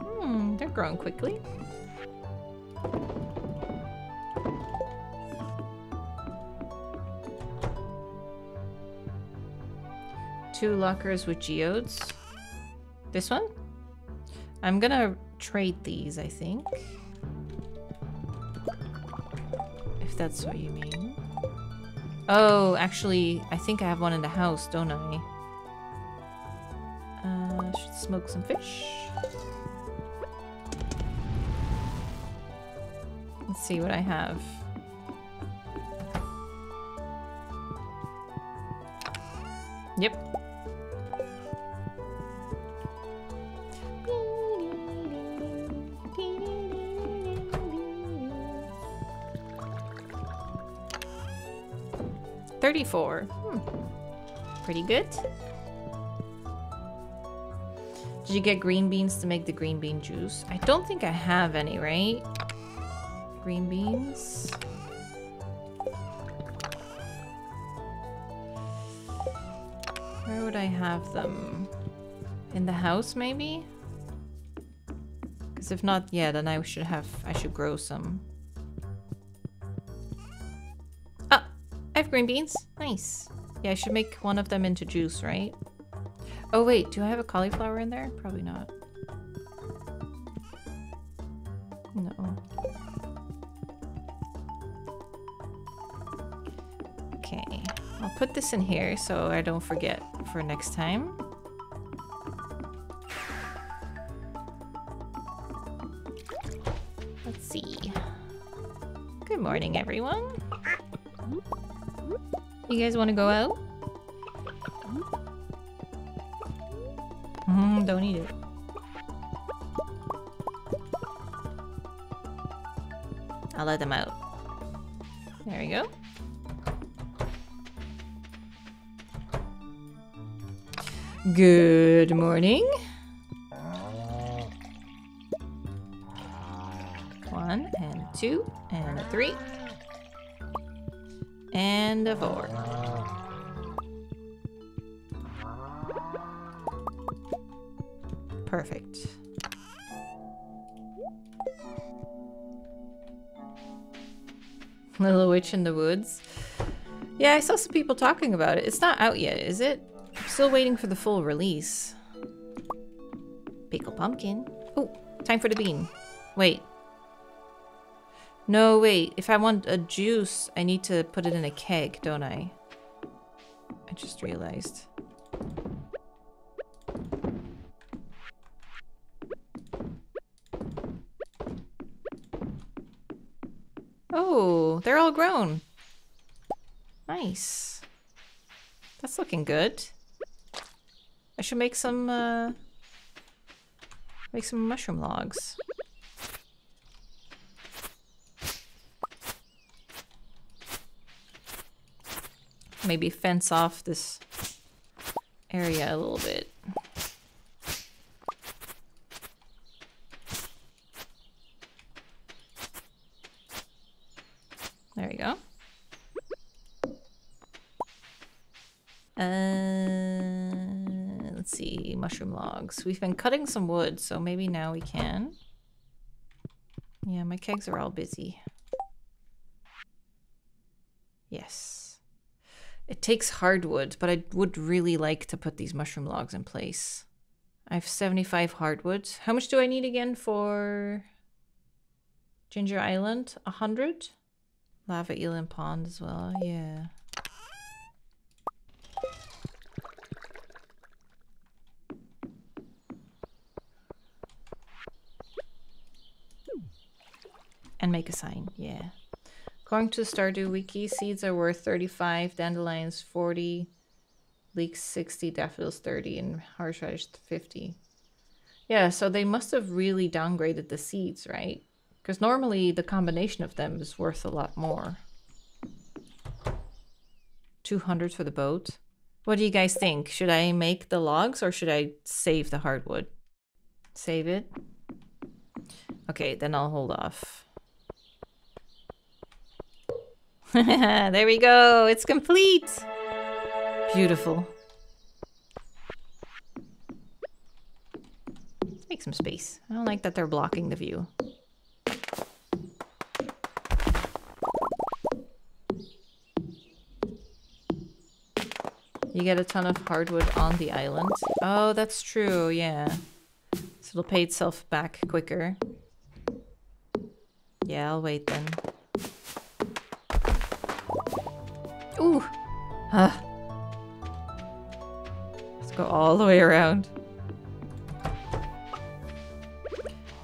Hmm, they're growing quickly. Two lockers with geodes. This one? I'm gonna trade these, I think. If that's what you mean. Oh, actually, I think I have one in the house, don't I? Uh, should smoke some fish. Let's see what I have. 34. Hmm. Pretty good. Did you get green beans to make the green bean juice? I don't think I have any, right? Green beans. Where would I have them? In the house, maybe? Because if not, yeah, then I should have, I should grow some. Have green beans. Nice. Yeah, I should make one of them into juice, right? Oh wait, do I have a cauliflower in there? Probably not. No. Okay, I'll put this in here so I don't forget for next time. You guys want to go out? Mm, don't eat it. I'll let them out. There we go. Good morning. One and two and three. Yeah, I saw some people talking about it. It's not out yet, is it? I'm still waiting for the full release. Pickle pumpkin. Oh, time for the bean. Wait. No, wait. If I want a juice, I need to put it in a keg, don't I? I just realized. Oh, they're all grown. Nice. That's looking good. I should make some, uh, make some mushroom logs. Maybe fence off this area a little bit. There we go. Uh, let's see, mushroom logs. We've been cutting some wood, so maybe now we can. Yeah, my kegs are all busy. Yes. It takes hardwood, but I would really like to put these mushroom logs in place. I have 75 hardwood. How much do I need again for Ginger Island? 100? Lava Eland Pond as well, yeah. And make a sign, yeah. According to the Stardew Wiki, seeds are worth 35, dandelions 40, leeks 60, daffodils 30, and horseradish 50. Yeah, so they must have really downgraded the seeds, right? Because normally the combination of them is worth a lot more. 200 for the boat. What do you guys think? Should I make the logs or should I save the hardwood? Save it? Okay, then I'll hold off. [LAUGHS] there we go. It's complete. Beautiful. Let's make some space. I don't like that they're blocking the view. You get a ton of hardwood on the island. Oh, that's true, yeah. So it'll pay itself back quicker. Yeah, I'll wait then. Ooh! Huh. Let's go all the way around.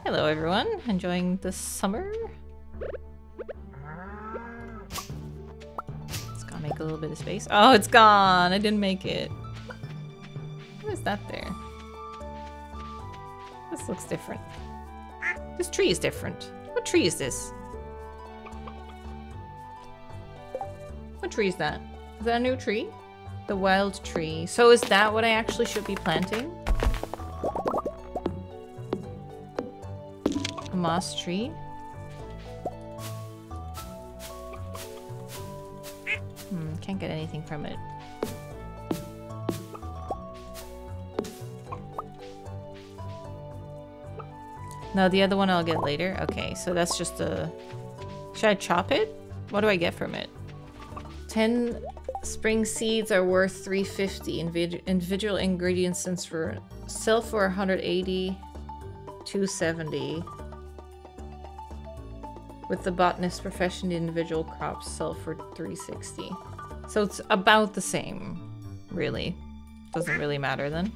Hello everyone, enjoying the summer? It's gonna make a little bit of space. Oh, it's gone. I didn't make it. What is that there? This looks different. This tree is different. What tree is this? Tree is that? Is that a new tree? The wild tree. So is that what I actually should be planting? A moss tree? Hmm, can't get anything from it. No, the other one I'll get later. Okay, so that's just a... Should I chop it? What do I get from it? 10 spring seeds are worth 350. individual ingredients since for sell for 180, 270. With the botanist profession, the individual crops sell for 360. So it's about the same, really. Doesn't really matter then.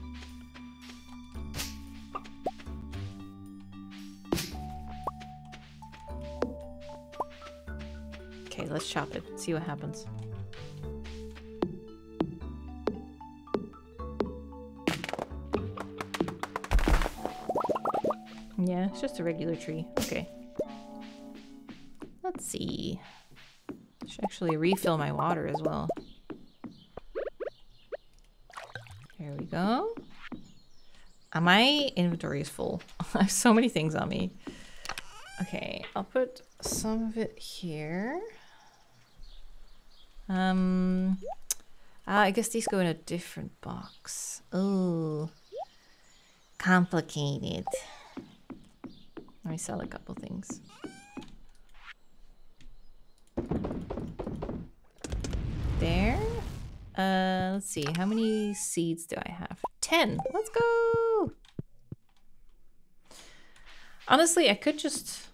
Let's chop it. See what happens. Yeah, it's just a regular tree. Okay. Let's see. I Should actually refill my water as well. There we go. Uh, my inventory is full. [LAUGHS] I have so many things on me. Okay, I'll put some of it here. Um, ah, I guess these go in a different box. Oh, complicated. Let me sell a couple things. There. Uh, let's see. How many seeds do I have? 10. Let's go. Honestly, I could just...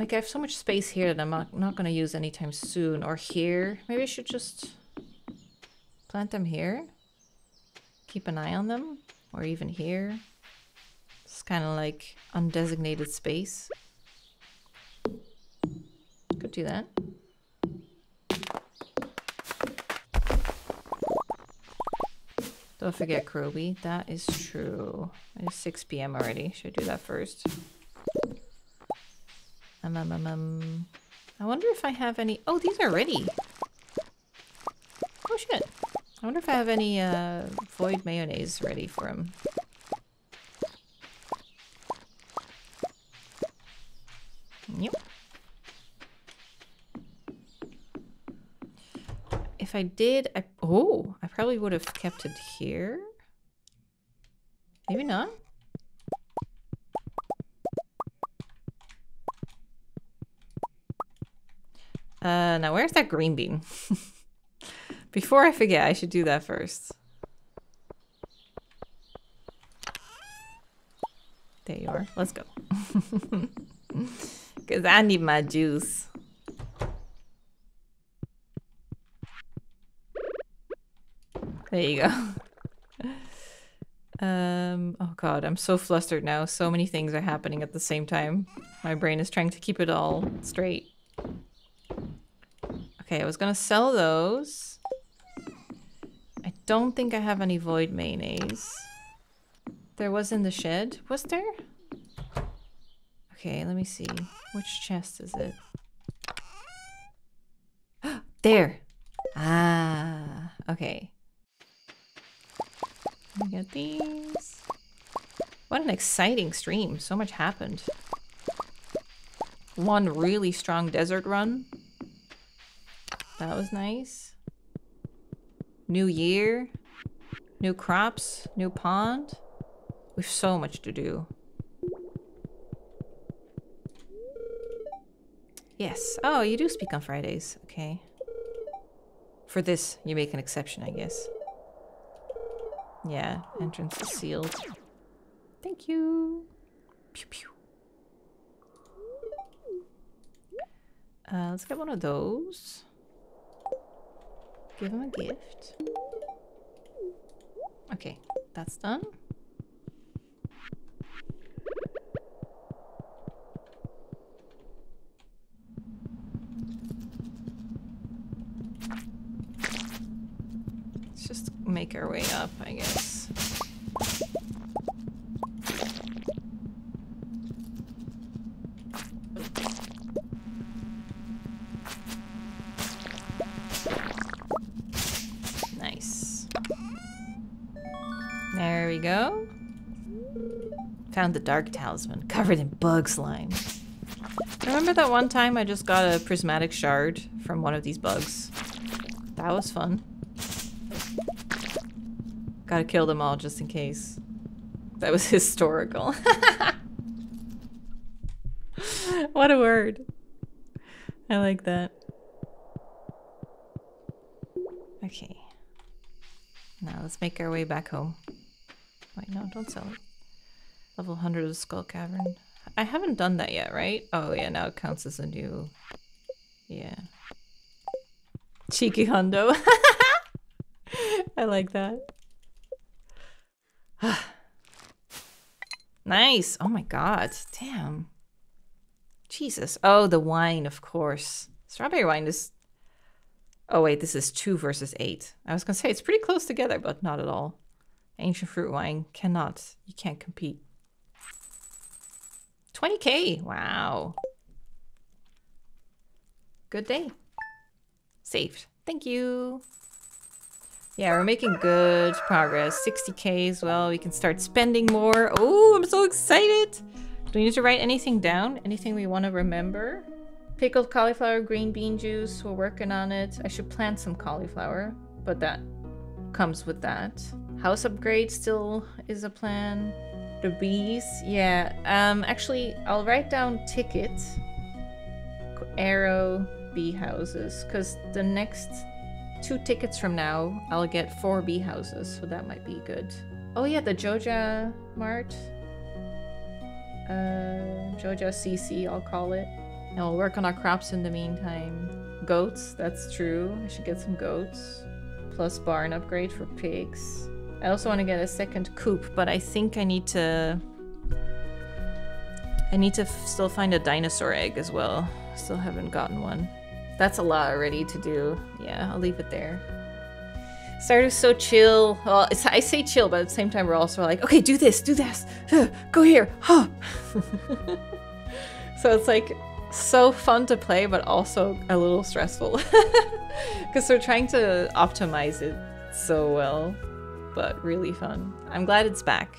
Like, I have so much space here that I'm not, not going to use anytime soon. Or here. Maybe I should just plant them here. Keep an eye on them. Or even here. It's kind of like undesignated space. Could do that. Don't forget Kroby. That is true. It's 6 p.m. already. Should I do that first? Um, um, um, um. I wonder if I have any... Oh, these are ready. Oh, shit. I wonder if I have any uh, void mayonnaise ready for him. Yep. If I did, I oh, I probably would have kept it here. Maybe not. Uh, now where's that green bean? [LAUGHS] Before I forget, I should do that first. There you are. Let's go. [LAUGHS] Because I need my juice. There you go. [LAUGHS] um, oh god, I'm so flustered now. So many things are happening at the same time. My brain is trying to keep it all straight. Okay, I was gonna sell those. I don't think I have any void mayonnaise. There was in the shed. Was there? Okay, let me see. Which chest is it? [GASPS] there! Ah, okay. Let me get these. What an exciting stream. So much happened. One really strong desert run. That was nice. New year. New crops. New pond. We've so much to do. Yes. Oh, you do speak on Fridays. Okay. For this, you make an exception, I guess. Yeah, entrance is sealed. Thank you. Pew pew. Uh, let's get one of those. Give him a gift. Okay, that's done. Let's just make our way up, I guess. Found the dark talisman covered in bug slime. Remember that one time I just got a prismatic shard from one of these bugs? That was fun. Gotta kill them all just in case. That was [LAUGHS] historical. [LAUGHS] what a word. I like that. Okay. Now let's make our way back home. Wait, no, don't sell it. Level 100 of Skull Cavern. I haven't done that yet, right? Oh yeah, now it counts as a new... Yeah. Cheeky hundo. [LAUGHS] I like that. [SIGHS] nice. Oh my god. Damn. Jesus. Oh, the wine, of course. Strawberry wine is... Oh wait, this is 2 versus 8. I was gonna say, it's pretty close together, but not at all. Ancient fruit wine cannot. You can't compete. 20k. Wow. Good day. Saved. Thank you. Yeah, we're making good progress. 60k as well. We can start spending more. Oh, I'm so excited. Do we need to write anything down? Anything we want to remember? Pickled cauliflower, green bean juice. We're working on it. I should plant some cauliflower, but that comes with that. House upgrade still is a plan. The bees, yeah. Um, actually, I'll write down ticket, arrow, bee houses, because the next two tickets from now, I'll get four bee houses, so that might be good. Oh yeah, the Joja Mart. Uh, Joja CC, I'll call it. And we'll work on our crops in the meantime. Goats, that's true. I should get some goats. Plus barn upgrade for pigs. I also want to get a second coop, but I think I need to... I need to still find a dinosaur egg as well. Still haven't gotten one. That's a lot already to do. Yeah, I'll leave it there. Stardew's so chill. Well, I say chill, but at the same time, we're also like, okay, do this, do this, go here, huh. [LAUGHS] so it's like so fun to play, but also a little stressful. [LAUGHS] Because we're trying to optimize it so well, but really fun. I'm glad it's back.